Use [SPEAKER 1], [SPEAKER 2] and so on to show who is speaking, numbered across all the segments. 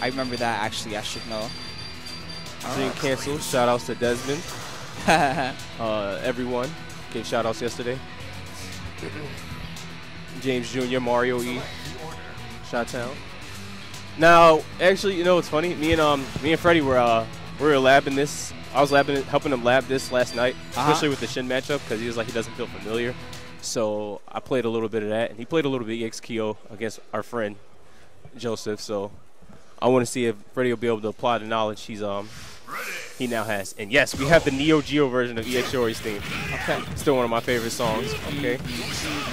[SPEAKER 1] I remember that actually. I should know.
[SPEAKER 2] Dream canceled. Shout outs to Desmond. uh, everyone gave shout outs yesterday. James Jr., Mario E. Shot Town. Now, actually, you know what's funny? Me and um, me and Freddie were uh, we were labbing this. I was labbing, helping him lab this last night,
[SPEAKER 1] Uh-huh.
[SPEAKER 2] especially with the Shin matchup, because he was like he doesn't feel familiar. So I played a little bit of that, and he played a little bit EX Kyo against our friend Joseph. So I want to see if Freddie will be able to apply the knowledge he's um he now has. And yes, we have the Neo Geo version of EX Iori's theme.
[SPEAKER 1] Okay.
[SPEAKER 2] Still one of my favorite songs. Okay.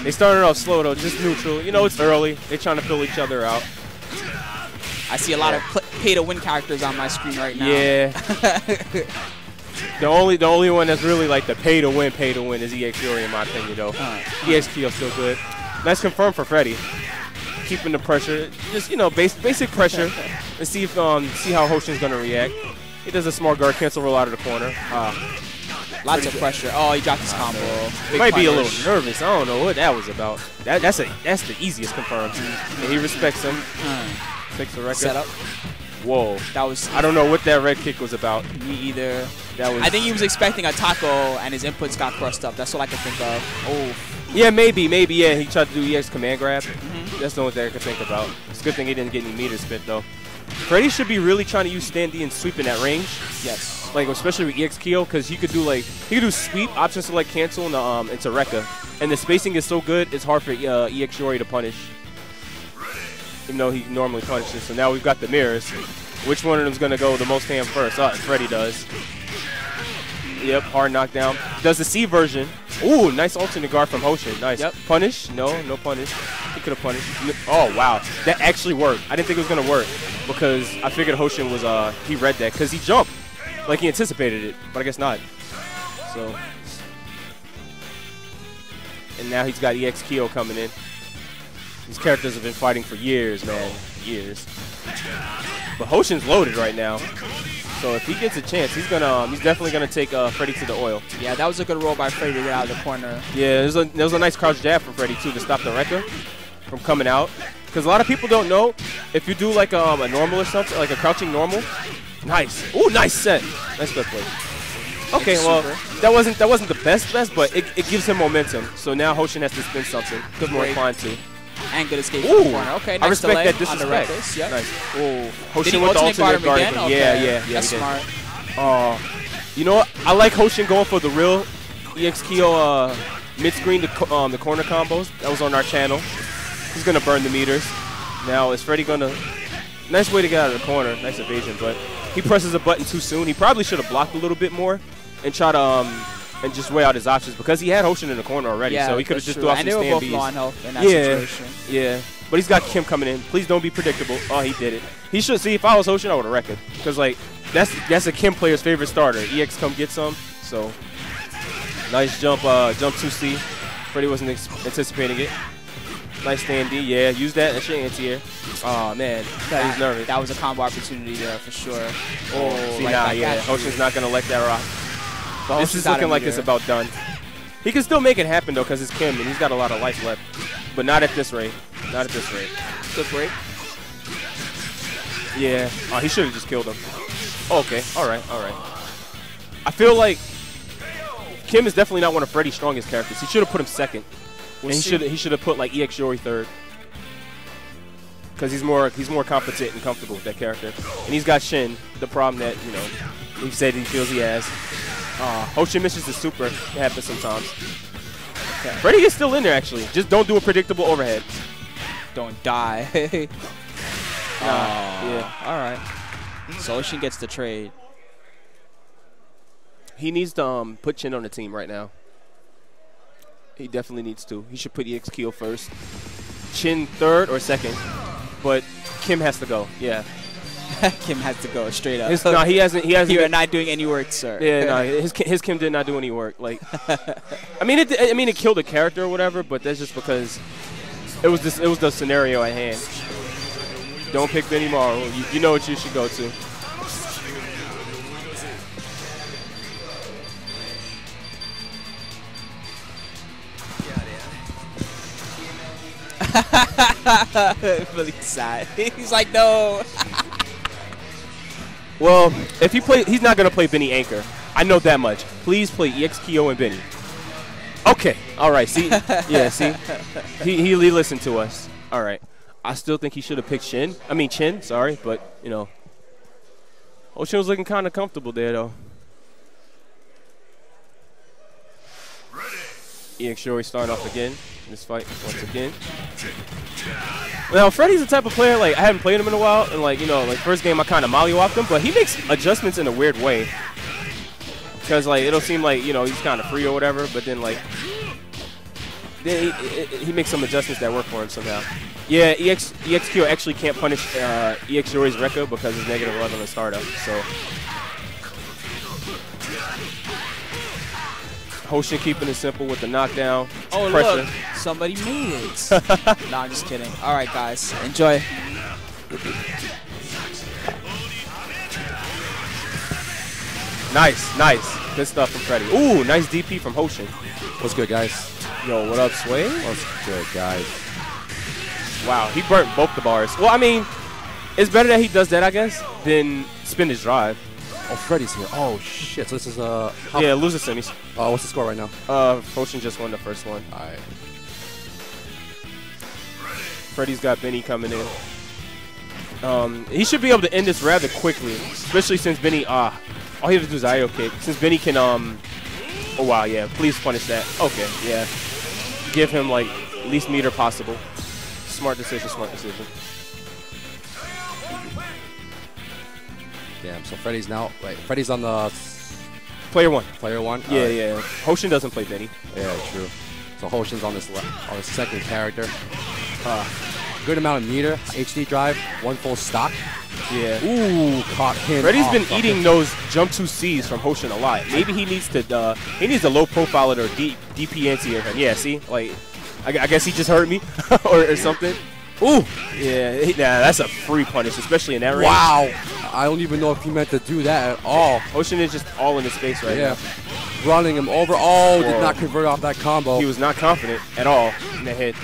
[SPEAKER 2] They started off slow though, just neutral. You know, it's early. They're trying to fill each other out.
[SPEAKER 1] I see a lot of pay to win characters on my screen right now.
[SPEAKER 2] Yeah. the only the only one that's really like the pay to win, pay to win is EX Yori in my opinion though.
[SPEAKER 1] Uh,
[SPEAKER 2] EX Kyo still good. Nice confirm for Freddy. Keeping the pressure, just you know, base, basic pressure, and see if um see how Hoshin's gonna react. He does a smart guard cancel roll out of the corner. Uh,
[SPEAKER 1] lots of pressure. Oh, he dropped his combo. Big
[SPEAKER 2] might be a little nervous. I don't know what that was about. That, that's a that's the easiest confirm. And he respects him.
[SPEAKER 1] Uh,
[SPEAKER 2] Takes the record.
[SPEAKER 1] set up.
[SPEAKER 2] Whoa.
[SPEAKER 1] That was
[SPEAKER 2] I don't know what that red kick was about.
[SPEAKER 1] me either.
[SPEAKER 2] That was.
[SPEAKER 1] I think he was expecting a taco and his inputs got crushed up. That's all I can think of. Oh,
[SPEAKER 2] Yeah, maybe, maybe. Yeah, he tried to do EX command grab.
[SPEAKER 1] Mm-hmm.
[SPEAKER 2] That's the only thing I could think about. It's a good thing he didn't get any meter spit though. Freddy should be really trying to use stand and sweep in that range.
[SPEAKER 1] yes.
[SPEAKER 2] Like especially with EX Kyo, because he could do like he could do sweep option select cancel into um into Rekka, and the spacing is so good it's hard for uh, EX Iori to punish. Even though he normally punishes, so now we've got the mirrors. Which one of them's gonna go the most ham first? Oh, Freddy does. Yep, hard knockdown. Does the C version. Ooh, nice alternate guard from Hoshin. Nice.
[SPEAKER 1] Yep.
[SPEAKER 2] Punish? No, no punish. He could have punished. Oh wow, that actually worked. I didn't think it was gonna work because I figured Hoshin was uh he read that because he jumped like he anticipated it, but I guess not. So, and now he's got EX Kyo coming in. These characters have been fighting for years, man, years. But Hoshin's loaded right now, so if he gets a chance, he's gonna um, he's definitely gonna take uh, Freddy to the oil.
[SPEAKER 1] Yeah, that was a good roll by Freddy to get out of the corner.
[SPEAKER 2] Yeah, there's a there's a nice crouch jab from Freddy too to stop the Rekka from coming out. Because a lot of people don't know if you do like um, a normal or something, like a crouching normal. Nice. Ooh, nice set. Nice flip play. Okay,
[SPEAKER 1] It's
[SPEAKER 2] well
[SPEAKER 1] super.
[SPEAKER 2] that wasn't that wasn't the best best, but it, it gives him momentum. So now Hoshin has to spin something because more inclined to.
[SPEAKER 1] And good escape
[SPEAKER 2] Ooh,
[SPEAKER 1] from the corner. Okay,
[SPEAKER 2] I
[SPEAKER 1] nice
[SPEAKER 2] respect
[SPEAKER 1] delay
[SPEAKER 2] that
[SPEAKER 1] on the
[SPEAKER 2] disrespect.
[SPEAKER 1] Yep.
[SPEAKER 2] Nice. Ooh, Hoshin with the
[SPEAKER 1] alternate guard
[SPEAKER 2] alternate
[SPEAKER 1] him
[SPEAKER 2] guard.
[SPEAKER 1] again? Okay.
[SPEAKER 2] Yeah, yeah, yeah.
[SPEAKER 1] That's smart.
[SPEAKER 2] Oh, you know what? I like Hoshin going for the real EX Kyo uh, mid screen the um, the corner combos. That was on our channel. He's gonna burn the meters. Now is Freddy gonna? Nice way to get out of the corner. Nice evasion, but he presses a button too soon. He probably should have blocked a little bit more and try to um and just weigh out his options because he had Hoshin in the corner already.
[SPEAKER 1] Yeah,
[SPEAKER 2] so he could have just
[SPEAKER 1] true.
[SPEAKER 2] threw out
[SPEAKER 1] And
[SPEAKER 2] some stand
[SPEAKER 1] both low
[SPEAKER 2] Bs.
[SPEAKER 1] on health in that
[SPEAKER 2] Yeah.
[SPEAKER 1] situation.
[SPEAKER 2] Yeah, but he's got Kim coming in. Please don't be predictable. Oh, he did it. He should see if I was Hoshin, I would have wrecked. Because like that's that's a Kim player's favorite starter. EX come get some. So nice jump, uh, jump 2C. Freddy wasn't ex- anticipating it. Nice stand D. Yeah, use that. That's your anti-air. Oh man,
[SPEAKER 1] That,
[SPEAKER 2] he's nervous.
[SPEAKER 1] that was a combo opportunity there for sure. Oh,
[SPEAKER 2] See now,
[SPEAKER 1] back
[SPEAKER 2] yeah. Hoshin's not gonna let that rock.
[SPEAKER 1] But
[SPEAKER 2] this is looking like it's about done. He can still make it happen though, because it's Kim and he's got a lot of life left. But not at this rate. Not at this rate.
[SPEAKER 1] good break.
[SPEAKER 2] Yeah. Oh, he should have just killed him. Oh, okay. All right. All right. I feel like Kim is definitely not one of Freddy's strongest characters. He should have put him second,
[SPEAKER 1] We'll
[SPEAKER 2] and he should he should have put like EX Iori third. Because he's more he's more competent and comfortable with that character, and he's got Shin. The problem that you know he said he feels he has. Uh, Hoshin misses the super. It happens sometimes.
[SPEAKER 1] Okay.
[SPEAKER 2] Freddy is still in there actually. Just don't do a predictable overhead.
[SPEAKER 1] Don't die.
[SPEAKER 2] Nah, yeah.
[SPEAKER 1] All right. So Hoshin gets the trade.
[SPEAKER 2] He needs to um, put Chin on the team right now. He definitely needs to. He should put EX Kyo first. Chin third or second. But Kim has to go. Yeah.
[SPEAKER 1] Kim has to go straight up.
[SPEAKER 2] His, no, he hasn't. He hasn't.
[SPEAKER 1] you are not doing any work, sir.
[SPEAKER 2] yeah, no, his his Kim did not do any work. Like, I mean, it. I mean, it killed the character or whatever. But that's just because it was this. It was the scenario at hand. Don't pick Benimaru. You, you know what you should go to.
[SPEAKER 1] really sad. He's like, no.
[SPEAKER 2] Well, if he play, he's not gonna play Benny Anchor. I know that much. Please play EX Kyo and Benny. Okay. All right. See. yeah. See. He, he he listened to us. All right. I still think he should have picked Shin. I mean Chin. Sorry, but you know. Hoshin was looking kind of comfortable there though. EX Shuri starting off again in this fight once again. Now, Freddy's the type of player, like, I haven't played him in a while, and, like, you know, like, first game I kind of mollywopped him, but he makes adjustments in a weird way. Because, like, it'll seem like, you know, he's kind of free or whatever, but then, like, then he, he, makes some adjustments that work for him somehow. Yeah, EX, EXQ actually can't punish uh, EX Iori's record because it's negative 11 in startup, so. Hoshin keeping it simple with the knockdown.
[SPEAKER 1] Oh,
[SPEAKER 2] pressure.
[SPEAKER 1] look. Somebody made it. no, I'm just kidding. All right, guys. Enjoy.
[SPEAKER 2] Nice, nice. Good stuff from Freddy. Ooh, nice DP from Hoshin.
[SPEAKER 3] What's good, guys?
[SPEAKER 2] Yo, what up, Sway?
[SPEAKER 3] What's good, guys?
[SPEAKER 2] Wow, he burnt both the bars. Well, I mean, it's better that he does that, I guess, than spin his drive.
[SPEAKER 3] Oh, Freddy's here. Oh, shit. So this is, uh,
[SPEAKER 2] Yeah, lose the semis.
[SPEAKER 3] uh, what's the score right now?
[SPEAKER 2] Uh, Hoshin just won the first one.
[SPEAKER 3] All right.
[SPEAKER 2] Freddy's got Benny coming in. Um, he should be able to end this rather quickly, especially since Benny, ah, all he has to do is IO kick. Since Benny can, um, oh wow, yeah, please punish that. Okay, yeah. Give him, like, least meter possible. Smart decision, smart decision.
[SPEAKER 3] Damn, so Freddy's now, wait, Freddy's on the
[SPEAKER 2] Player one.
[SPEAKER 3] player one?
[SPEAKER 2] Yeah, yeah. Hoshin doesn't play Benny.
[SPEAKER 3] Yeah, true. So Hoshin's on this le- on the second character. Uh, good amount of meter, HD drive, one full stock.
[SPEAKER 2] Yeah.
[SPEAKER 3] Ooh, caught him.
[SPEAKER 2] Freddy's been eating those jump two C's from Hoshin a lot. Maybe he needs to uh, he needs a low profile or D, DP anti him. Yeah, see, like I, I guess he just hurt me or, or something. Ooh, yeah, nah, that's a free punish, especially in that range.
[SPEAKER 3] Wow. I don't even know if he meant to do that at all.
[SPEAKER 2] Hoshin is just all in his face right
[SPEAKER 3] yeah. Running him over. Oh, did not convert off that combo.
[SPEAKER 2] He was not confident at all in the hit.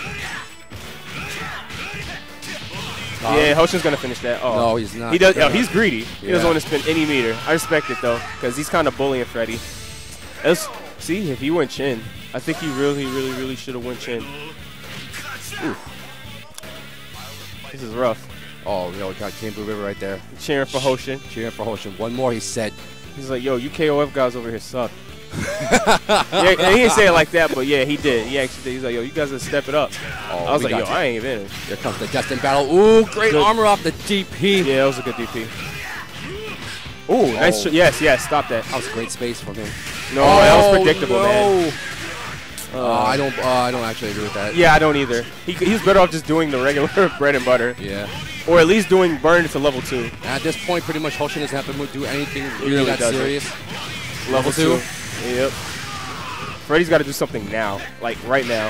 [SPEAKER 3] Uh,
[SPEAKER 2] yeah, Hoshin's gonna finish that. Oh,
[SPEAKER 3] No, he's not.
[SPEAKER 2] He does.
[SPEAKER 3] He's
[SPEAKER 2] Oh, he's greedy. He doesn't want to spend any meter. I respect it though, because he's kind of bullying Freddy. That's, see, if he went chin, I think he really, really, really should have went chin. Ooh. This is rough.
[SPEAKER 3] Oh, yo, got King Blue River right there.
[SPEAKER 2] Cheering for Hoshin.
[SPEAKER 3] Cheering for Hoshin. One more, he said.
[SPEAKER 2] He's like, yo, you KOF guys over here suck. yeah, he didn't say it like that, but yeah, he did. He actually did. He's like, yo, you guys gotta step it up.
[SPEAKER 3] Oh,
[SPEAKER 2] I was like, yo,
[SPEAKER 3] you.
[SPEAKER 2] I ain't even in.
[SPEAKER 3] Here comes the destined battle. Ooh, great
[SPEAKER 2] Good.
[SPEAKER 3] armor off the DP.
[SPEAKER 2] Yeah, that was a good DP. Ooh, nice.
[SPEAKER 3] Oh.
[SPEAKER 2] tr- Yes, yes, stop that.
[SPEAKER 3] That was great space for him.
[SPEAKER 2] No, that was predictable, man.
[SPEAKER 3] man. Uh, I don't. Uh, I don't actually agree with that.
[SPEAKER 2] Yeah, I don't either. He, he's better off just doing the regular bread and butter,
[SPEAKER 3] Yeah.
[SPEAKER 2] Or at least doing burn to level two.
[SPEAKER 3] At this point, pretty much Hoshin doesn't have to do anything really,
[SPEAKER 2] really
[SPEAKER 3] that serious.
[SPEAKER 2] Level,
[SPEAKER 3] two?
[SPEAKER 2] Yep. Freddy's got to do something now, like right now.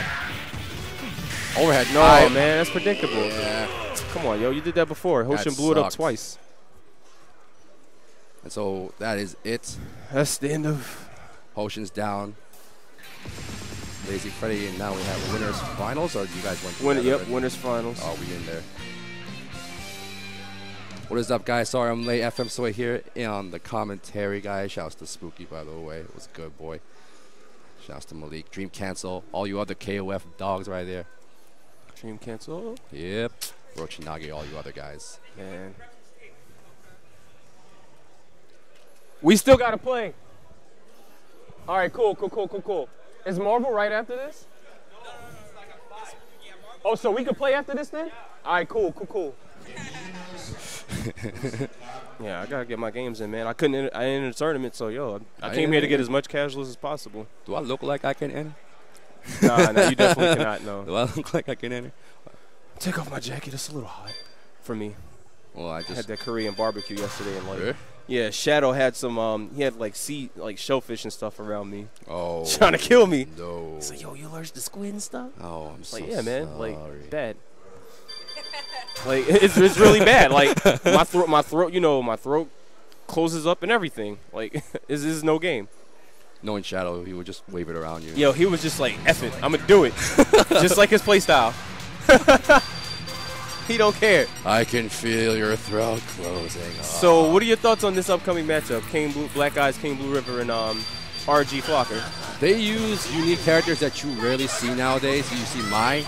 [SPEAKER 3] Overhead.
[SPEAKER 2] No,
[SPEAKER 3] I-
[SPEAKER 2] man, that's predictable.
[SPEAKER 3] Yeah.
[SPEAKER 2] Come on, yo, you did that before. Hoshin
[SPEAKER 3] That
[SPEAKER 2] blew it up twice.
[SPEAKER 3] And so that is it.
[SPEAKER 2] That's the end of.
[SPEAKER 3] Hoshin's down. Lazy Freddy, and now we have winners finals, or do you guys went
[SPEAKER 2] Win, yep, winners finals.
[SPEAKER 3] Oh, we in there. What is up, guys? Sorry I'm late. FM Sway here on the commentary, guys. Shouts to Spooky, by the way. It was good, boy. Shouts to Malik. Dream Cancel. All you other KOF dogs right there.
[SPEAKER 2] Dream cancel.
[SPEAKER 3] Yep. Rochinagi, all you other guys.
[SPEAKER 2] Man. We still gotta play. All right, cool, cool, cool, cool, cool. Is Marvel right after this? Oh, so we could play after this then? All right, cool, cool, cool. yeah, I gotta get my games in, man. I couldn't. Enter, I entered a tournament, so yo, I,
[SPEAKER 3] I
[SPEAKER 2] came here to get as much casuals as possible.
[SPEAKER 3] Do I look like I can enter?
[SPEAKER 2] nah, nah, you definitely cannot. No.
[SPEAKER 3] Do I look like I can enter?
[SPEAKER 2] Take off my jacket. It's a little hot for me.
[SPEAKER 3] Well, I
[SPEAKER 2] I
[SPEAKER 3] just.
[SPEAKER 2] had that Korean barbecue yesterday, and like,
[SPEAKER 3] Really?
[SPEAKER 2] yeah, Shadow had some. Um, he had like sea, like shellfish and stuff around me,
[SPEAKER 3] Oh.
[SPEAKER 2] trying to kill me.
[SPEAKER 3] No.
[SPEAKER 2] So yo, you allergic to squid and stuff?
[SPEAKER 3] Oh, I'm so
[SPEAKER 2] Like, yeah, man,
[SPEAKER 3] sorry.
[SPEAKER 2] like bad. Like it's, it's really bad. Like my throat, my throat, you know, my throat closes up and everything. Like this is no game.
[SPEAKER 3] Knowing Shadow, he would just wave it around you.
[SPEAKER 2] Yo, he was just like, "Eff it, I'm gonna do it," just like his play style. he don't care.
[SPEAKER 3] I can feel your throat closing.
[SPEAKER 2] So, what are your thoughts on this upcoming matchup? King Blue, Black Eyes, King Blue River, and um, RG Flocker.
[SPEAKER 3] They use unique characters that you rarely see nowadays. You see Mai,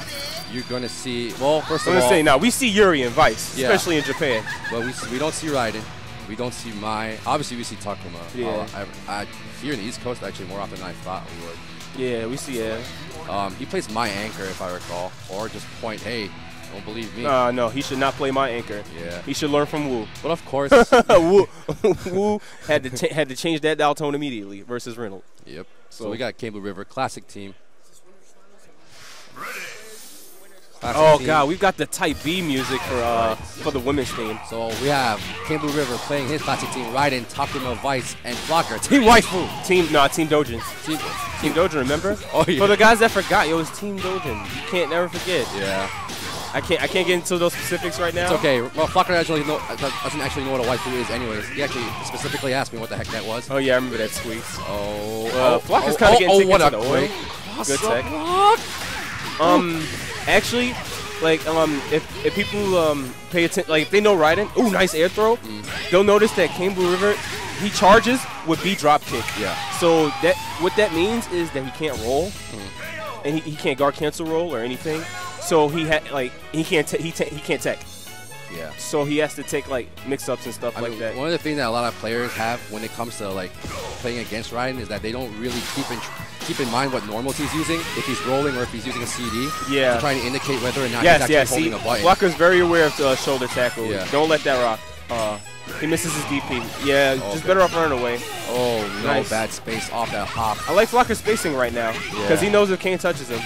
[SPEAKER 3] you're gonna see. Well, first of
[SPEAKER 2] I'm
[SPEAKER 3] all,
[SPEAKER 2] say now we see Yuri and Vice,
[SPEAKER 3] Yeah.
[SPEAKER 2] especially in Japan.
[SPEAKER 3] but we we don't see Raiden. We don't see Mai. Obviously, we see Takuma.
[SPEAKER 2] Yeah.
[SPEAKER 3] Uh, I, I, here in the East Coast, actually, more often than I thought we would.
[SPEAKER 2] Yeah, we see. Yeah.
[SPEAKER 3] Um, he plays Mai anchor, if I recall, or just point, hey, don't believe me.
[SPEAKER 2] Uh, no, he should not play Mai anchor.
[SPEAKER 3] yeah.
[SPEAKER 2] He should learn from Wu.
[SPEAKER 3] But of course,
[SPEAKER 2] Wu, Wu had to had to change that dial tone immediately versus Reynolds.
[SPEAKER 3] yep. So,
[SPEAKER 2] So-
[SPEAKER 3] we got Blue River, classic team.
[SPEAKER 2] Oh
[SPEAKER 3] team.
[SPEAKER 2] God, we've got the Type B music for uh for the women's team.
[SPEAKER 3] So we have King Blue River playing his classic team, Raiden, Takuma, Vice, and Flocker. Team Waifu.
[SPEAKER 2] Team, no, Team Dojin.
[SPEAKER 3] Team,
[SPEAKER 2] Team Dojin, remember?
[SPEAKER 3] Oh, yeah.
[SPEAKER 2] For the guys that forgot, yo, it's Team Dojin. You can't never forget.
[SPEAKER 3] yeah.
[SPEAKER 2] I can't I can't get into those specifics right now.
[SPEAKER 3] It's okay. Well, Flocker actually know, doesn't actually know what a waifu is anyways. He actually specifically asked me what the heck that was.
[SPEAKER 2] Oh yeah, I remember that tweet.
[SPEAKER 3] Oh,
[SPEAKER 2] Well,
[SPEAKER 3] oh,
[SPEAKER 2] Flocker's
[SPEAKER 3] oh,
[SPEAKER 2] kinda
[SPEAKER 3] oh,
[SPEAKER 2] getting
[SPEAKER 3] oh, what
[SPEAKER 2] to
[SPEAKER 3] a
[SPEAKER 2] the
[SPEAKER 3] great
[SPEAKER 2] oil. Good tech.
[SPEAKER 3] block.
[SPEAKER 2] Um, actually, like um, if if people um pay attention, like if they know Raiden, ooh, nice air throw,
[SPEAKER 3] Mm.
[SPEAKER 2] they'll notice that King Blue River, he charges with B drop kick.
[SPEAKER 3] Yeah.
[SPEAKER 2] So that what that means is that he can't roll,
[SPEAKER 3] Mm.
[SPEAKER 2] and he, he can't guard cancel roll or anything. So he had like he can't he he can't tech.
[SPEAKER 3] Yeah.
[SPEAKER 2] So he has to take like mix ups and stuff
[SPEAKER 3] I
[SPEAKER 2] like
[SPEAKER 3] mean,
[SPEAKER 2] that.
[SPEAKER 3] one of the things that a lot of players have when it comes to like playing against Raiden is that they don't really keep in keep in mind what normals he's using, if he's rolling or if he's using a CD.
[SPEAKER 2] Yeah.
[SPEAKER 3] Trying to try and indicate whether or not
[SPEAKER 2] Yes,
[SPEAKER 3] he's actually
[SPEAKER 2] yes. See,
[SPEAKER 3] holding a button.
[SPEAKER 2] Flocker's very aware of uh, shoulder tackle.
[SPEAKER 3] Yeah.
[SPEAKER 2] Don't let that rock. Uh, he misses his DP. Yeah, just better off running away.
[SPEAKER 3] oh, no
[SPEAKER 2] Nice.
[SPEAKER 3] bad space off that hop.
[SPEAKER 2] I like Flocker's spacing right now because
[SPEAKER 3] Yeah.
[SPEAKER 2] he knows if Kane touches him,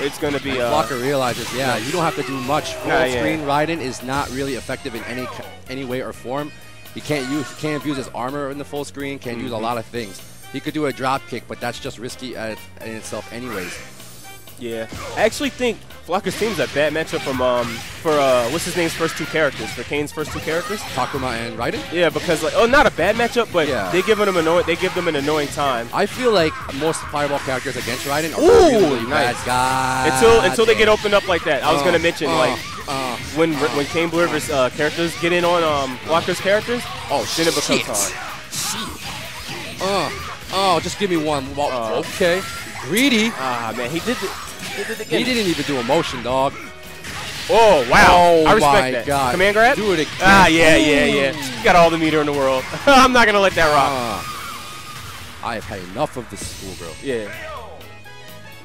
[SPEAKER 2] it's gonna be.
[SPEAKER 3] And
[SPEAKER 2] Uh,
[SPEAKER 3] Flocker realizes, yeah, you don't have to do much. Full
[SPEAKER 2] Nah, yeah.
[SPEAKER 3] screen Raiden is not really effective in any any way or form. He can't use he can't use his armor in the full screen. Can't use a
[SPEAKER 2] Mhm.
[SPEAKER 3] lot of things. He could do a drop kick, but that's just risky in itself, anyways.
[SPEAKER 2] Yeah, I actually think Flocker's team's a bad matchup from um for uh what's his name's first two characters for Kane's first two characters.
[SPEAKER 3] Takuma and Raiden.
[SPEAKER 2] Yeah, because like oh not a bad matchup, but
[SPEAKER 3] Yeah.
[SPEAKER 2] they give them annoying they give them an annoying time
[SPEAKER 3] I feel like most Fireball characters against Raiden are
[SPEAKER 2] Ooh,
[SPEAKER 3] really,
[SPEAKER 2] nice.
[SPEAKER 3] bad guys.
[SPEAKER 2] until until they get opened up like that. I was
[SPEAKER 3] Uh,
[SPEAKER 2] gonna mention
[SPEAKER 3] uh,
[SPEAKER 2] like
[SPEAKER 3] uh,
[SPEAKER 2] when when Kane Blue River's uh, characters get in on um Flocker's characters.
[SPEAKER 3] oh
[SPEAKER 2] then it becomes
[SPEAKER 3] shit.
[SPEAKER 2] hard.
[SPEAKER 3] Uh, oh, just give me one.
[SPEAKER 2] Uh.
[SPEAKER 3] okay. Greedy.
[SPEAKER 2] Ah man, he did. He did it
[SPEAKER 3] He
[SPEAKER 2] again.
[SPEAKER 3] didn't even do a motion, dog.
[SPEAKER 2] Oh wow!
[SPEAKER 3] Oh
[SPEAKER 2] I respect
[SPEAKER 3] my
[SPEAKER 2] that.
[SPEAKER 3] God.
[SPEAKER 2] Command grab.
[SPEAKER 3] Do it again.
[SPEAKER 2] Ah yeah yeah yeah. You got all the meter in the world. I'm not gonna let that rock.
[SPEAKER 3] Uh, I have had enough of this schoolgirl.
[SPEAKER 2] Yeah.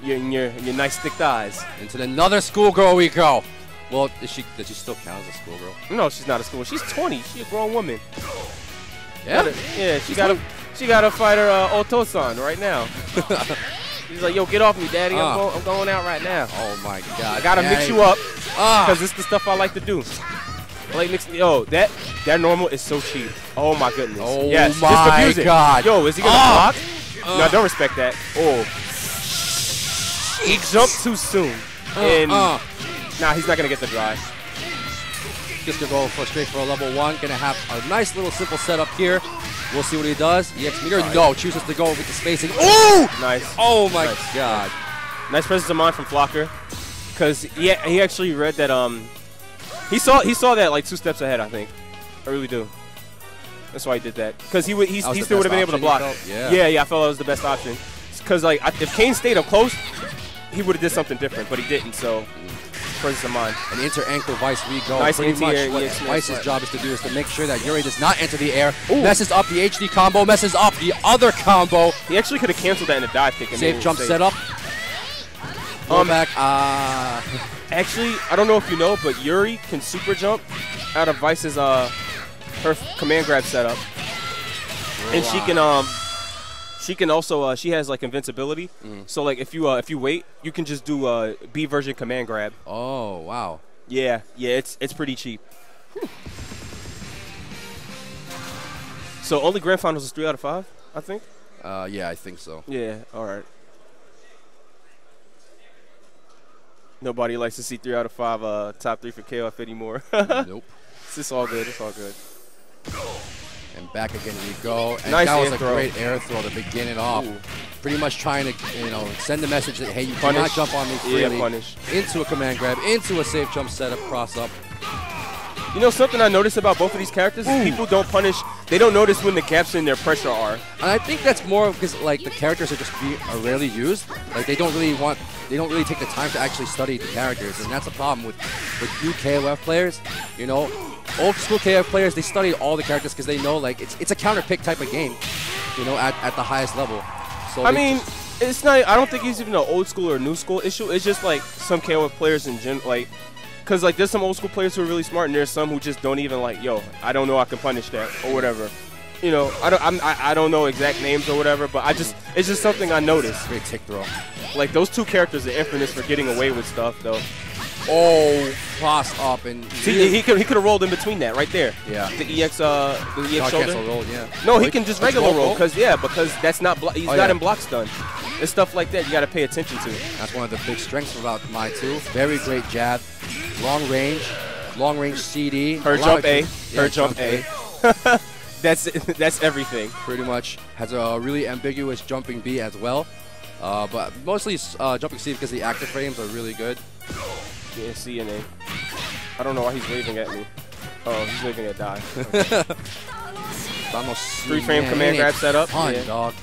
[SPEAKER 2] Your your your nice thick thighs.
[SPEAKER 3] Into another schoolgirl we go. Well, is she does she still count as a schoolgirl?
[SPEAKER 2] No, she's not a school. She's 20. She's a grown woman.
[SPEAKER 3] Yeah.
[SPEAKER 2] Gotta- yeah. She got to she got to fight her uh, Otosan right now. He's like, yo, get off me, daddy.
[SPEAKER 3] Uh.
[SPEAKER 2] I'm, go- I'm going out right now.
[SPEAKER 3] Oh my God.
[SPEAKER 2] I gotta
[SPEAKER 3] Yeah,
[SPEAKER 2] mix you up
[SPEAKER 3] Ah.
[SPEAKER 2] because it's the stuff I like to do. I like mixing. Yo, that that normal is so cheap. Oh my goodness.
[SPEAKER 3] Oh
[SPEAKER 2] yes,
[SPEAKER 3] my
[SPEAKER 2] just abuse it.
[SPEAKER 3] God.
[SPEAKER 2] Yo, is he gonna
[SPEAKER 3] Ah.
[SPEAKER 2] block? no, don't respect that. Oh, he jumped too soon, and
[SPEAKER 3] uh,
[SPEAKER 2] nah, he's not gonna get the drive.
[SPEAKER 3] just gonna go for straight for a level one. Gonna have a nice little simple setup here. We'll see what he does. EX meter. No, chooses to go with the spacing. Ooh!
[SPEAKER 2] Nice,
[SPEAKER 3] Oh my
[SPEAKER 2] Nice.
[SPEAKER 3] God.
[SPEAKER 2] nice presence of mind from Flocker, because yeah, he actually read that. Um, he saw he saw that like two steps ahead. I think. I really do. That's why he did that. Because he would he, he still would have been able to block.
[SPEAKER 3] option, you felt?
[SPEAKER 2] Yeah,
[SPEAKER 3] Yeah.
[SPEAKER 2] yeah, I felt that was the best option. Because like I, if Kane stayed up close, he would have did something different, but he didn't. So, presence of mind.
[SPEAKER 3] And into ankle Vice we go.
[SPEAKER 2] Nice
[SPEAKER 3] Pretty much
[SPEAKER 2] anti-air
[SPEAKER 3] what
[SPEAKER 2] smash
[SPEAKER 3] Vice's
[SPEAKER 2] slap.
[SPEAKER 3] job is to do is to make sure that Yuri does not enter the air. Messes up the HD combo. Messes up the other combo.
[SPEAKER 2] He actually could have canceled that in a dive kick. And
[SPEAKER 3] Safe jump
[SPEAKER 2] safe.
[SPEAKER 3] setup.
[SPEAKER 2] Um,
[SPEAKER 3] back. Ah.
[SPEAKER 2] Actually, I don't know if you know, but Yuri can super jump out of Vice's uh her command grab setup, and she can um she can also uh, she has like invincibility.
[SPEAKER 3] Mm.
[SPEAKER 2] So like if you uh, if you wait, you can just do a B version command grab.
[SPEAKER 3] oh wow.
[SPEAKER 2] Yeah, yeah, it's it's pretty cheap. So only grand finals is three out of five, I think.
[SPEAKER 3] Uh, yeah, I think so.
[SPEAKER 2] Yeah, all right. Nobody likes to see three out of five uh, top three for KOF anymore.
[SPEAKER 3] nope.
[SPEAKER 2] It's all good. It's all good.
[SPEAKER 3] And back again we go. And
[SPEAKER 2] Nice
[SPEAKER 3] that was a
[SPEAKER 2] throw.
[SPEAKER 3] great air throw to begin it off.
[SPEAKER 2] Ooh.
[SPEAKER 3] Pretty much trying to, you know, send the message that hey, you
[SPEAKER 2] Punish.
[SPEAKER 3] cannot jump on me freely.
[SPEAKER 2] Yeah, punish.
[SPEAKER 3] into a command grab, into a safe jump setup, cross up.
[SPEAKER 2] You know something I noticed about both of these characters is mm. people don't punish. They don't notice when the gaps in their pressure are.
[SPEAKER 3] And I think that's more because like the characters are just be, are rarely used. Like they don't really want, they don't really take the time to actually study the characters, and that's a problem with with KOF players. You know, old school KOF players they study all the characters because they know like it's it's a counter pick type of game. You know, at, at the highest level. So
[SPEAKER 2] I mean, it's not. I don't think it's even an old school or new school issue. It's just like some KOF players in general, like, cause like there's some old school players who are really smart, and there's some who just don't even like, yo, I don't know I can punish that or whatever. You know, I don't. I'm, I, I don't know exact names or whatever, but I just it's just something I noticed.
[SPEAKER 3] great tick throw.
[SPEAKER 2] Like those two characters are infamous for getting away with stuff, though.
[SPEAKER 3] Oh, cross up and
[SPEAKER 2] See, he could he could have rolled in between that right there.
[SPEAKER 3] Yeah.
[SPEAKER 2] The EX uh the EX shoulder.
[SPEAKER 3] roll, yeah.
[SPEAKER 2] No, he
[SPEAKER 3] Wait,
[SPEAKER 2] can just regular
[SPEAKER 3] roll,
[SPEAKER 2] because yeah, because that's not blo- he's
[SPEAKER 3] Oh,
[SPEAKER 2] not
[SPEAKER 3] yeah.
[SPEAKER 2] in block stun. It's stuff like that you got to pay attention to.
[SPEAKER 3] That's one of the big strengths about my two. Very great jab, long range, long range CD.
[SPEAKER 2] Her jump A,
[SPEAKER 3] tra-
[SPEAKER 2] her
[SPEAKER 3] yeah,
[SPEAKER 2] jump A. That's that's everything.
[SPEAKER 3] Pretty much has a really ambiguous jumping B as well. Uh, but mostly uh, jumping C because the active frames are really good.
[SPEAKER 2] Yeah, C and A. I don't know why he's waving at me. Oh, he's waving at die.
[SPEAKER 3] Three
[SPEAKER 2] frame command grab setup,
[SPEAKER 3] Fun,
[SPEAKER 2] yeah.
[SPEAKER 3] dog.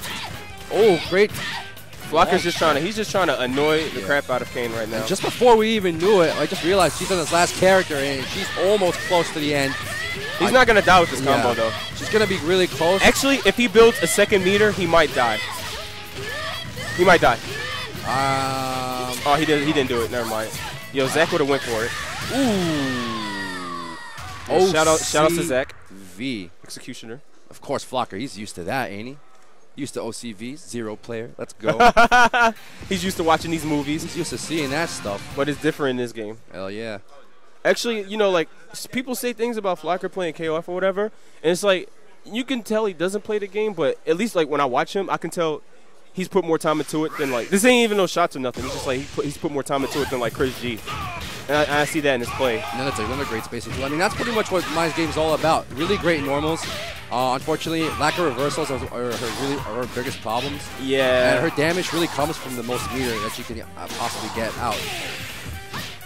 [SPEAKER 3] Oh, great.
[SPEAKER 2] Flocker's just trying to he's just trying to annoy the
[SPEAKER 3] Yeah.
[SPEAKER 2] crap out of Kane right now.
[SPEAKER 3] And just before we even knew it, I just realized she's on this last character and she's almost close to the end.
[SPEAKER 2] he's
[SPEAKER 3] I-
[SPEAKER 2] not gonna die with this
[SPEAKER 3] Yeah.
[SPEAKER 2] combo though.
[SPEAKER 3] She's going to be really close.
[SPEAKER 2] Actually, if he builds a second meter, he might die. He might die.
[SPEAKER 3] Um,
[SPEAKER 2] Oh, he didn't. He didn't do it. Never mind. Yo, Zach would have went for it.
[SPEAKER 3] ooh.
[SPEAKER 2] Yeah, shout out, shout out to Zach,
[SPEAKER 3] V.
[SPEAKER 2] executioner.
[SPEAKER 3] Of course, Flocker. He's used to that, ain't he? Used to OCVs, zero player. Let's go.
[SPEAKER 2] He's used to watching these movies,
[SPEAKER 3] He's used to seeing that stuff.
[SPEAKER 2] but it's different in this game.
[SPEAKER 3] Hell yeah.
[SPEAKER 2] Actually, you know, like people say things about Flocker playing KOF or whatever, and it's like you can tell he doesn't play the game, but at least like when I watch him, I can tell he's put more time into it than like this ain't even no shots or nothing. It's just like he put, he's put more time into it than like Chris G, and I, I see that in his play.
[SPEAKER 3] And then it's another great spacing too. I mean, that's pretty much what Mai is all about. Really great normals. Uh, unfortunately, lack of reversals are, are her really are her biggest problems.
[SPEAKER 2] Yeah.
[SPEAKER 3] And her damage really comes from the most meter that she can uh, possibly get out.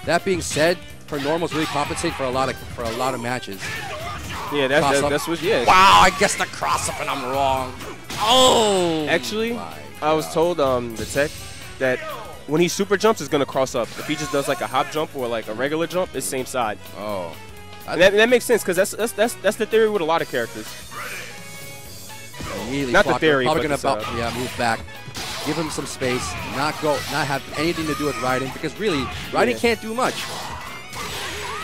[SPEAKER 3] That being said, her normals really compensate for a lot of for a lot of matches.
[SPEAKER 2] yeah, that's that's,
[SPEAKER 3] up.
[SPEAKER 2] that's what. Yeah.
[SPEAKER 3] Wow, I guess the cross up and I'm wrong. Oh.
[SPEAKER 2] Actually,
[SPEAKER 3] my
[SPEAKER 2] I was told um the tech that when he super jumps, it's gonna cross up. If he just does like a hop jump or like a regular jump, it's same side.
[SPEAKER 3] Oh.
[SPEAKER 2] That, that makes sense because that's, that's that's that's the theory with a lot of characters.
[SPEAKER 3] Immediately
[SPEAKER 2] Not the theory,
[SPEAKER 3] Probably
[SPEAKER 2] but
[SPEAKER 3] gonna
[SPEAKER 2] the
[SPEAKER 3] yeah move back, give him some space, not go, not have anything to do with Raiden because really Raiden
[SPEAKER 2] Yeah.
[SPEAKER 3] can't do much.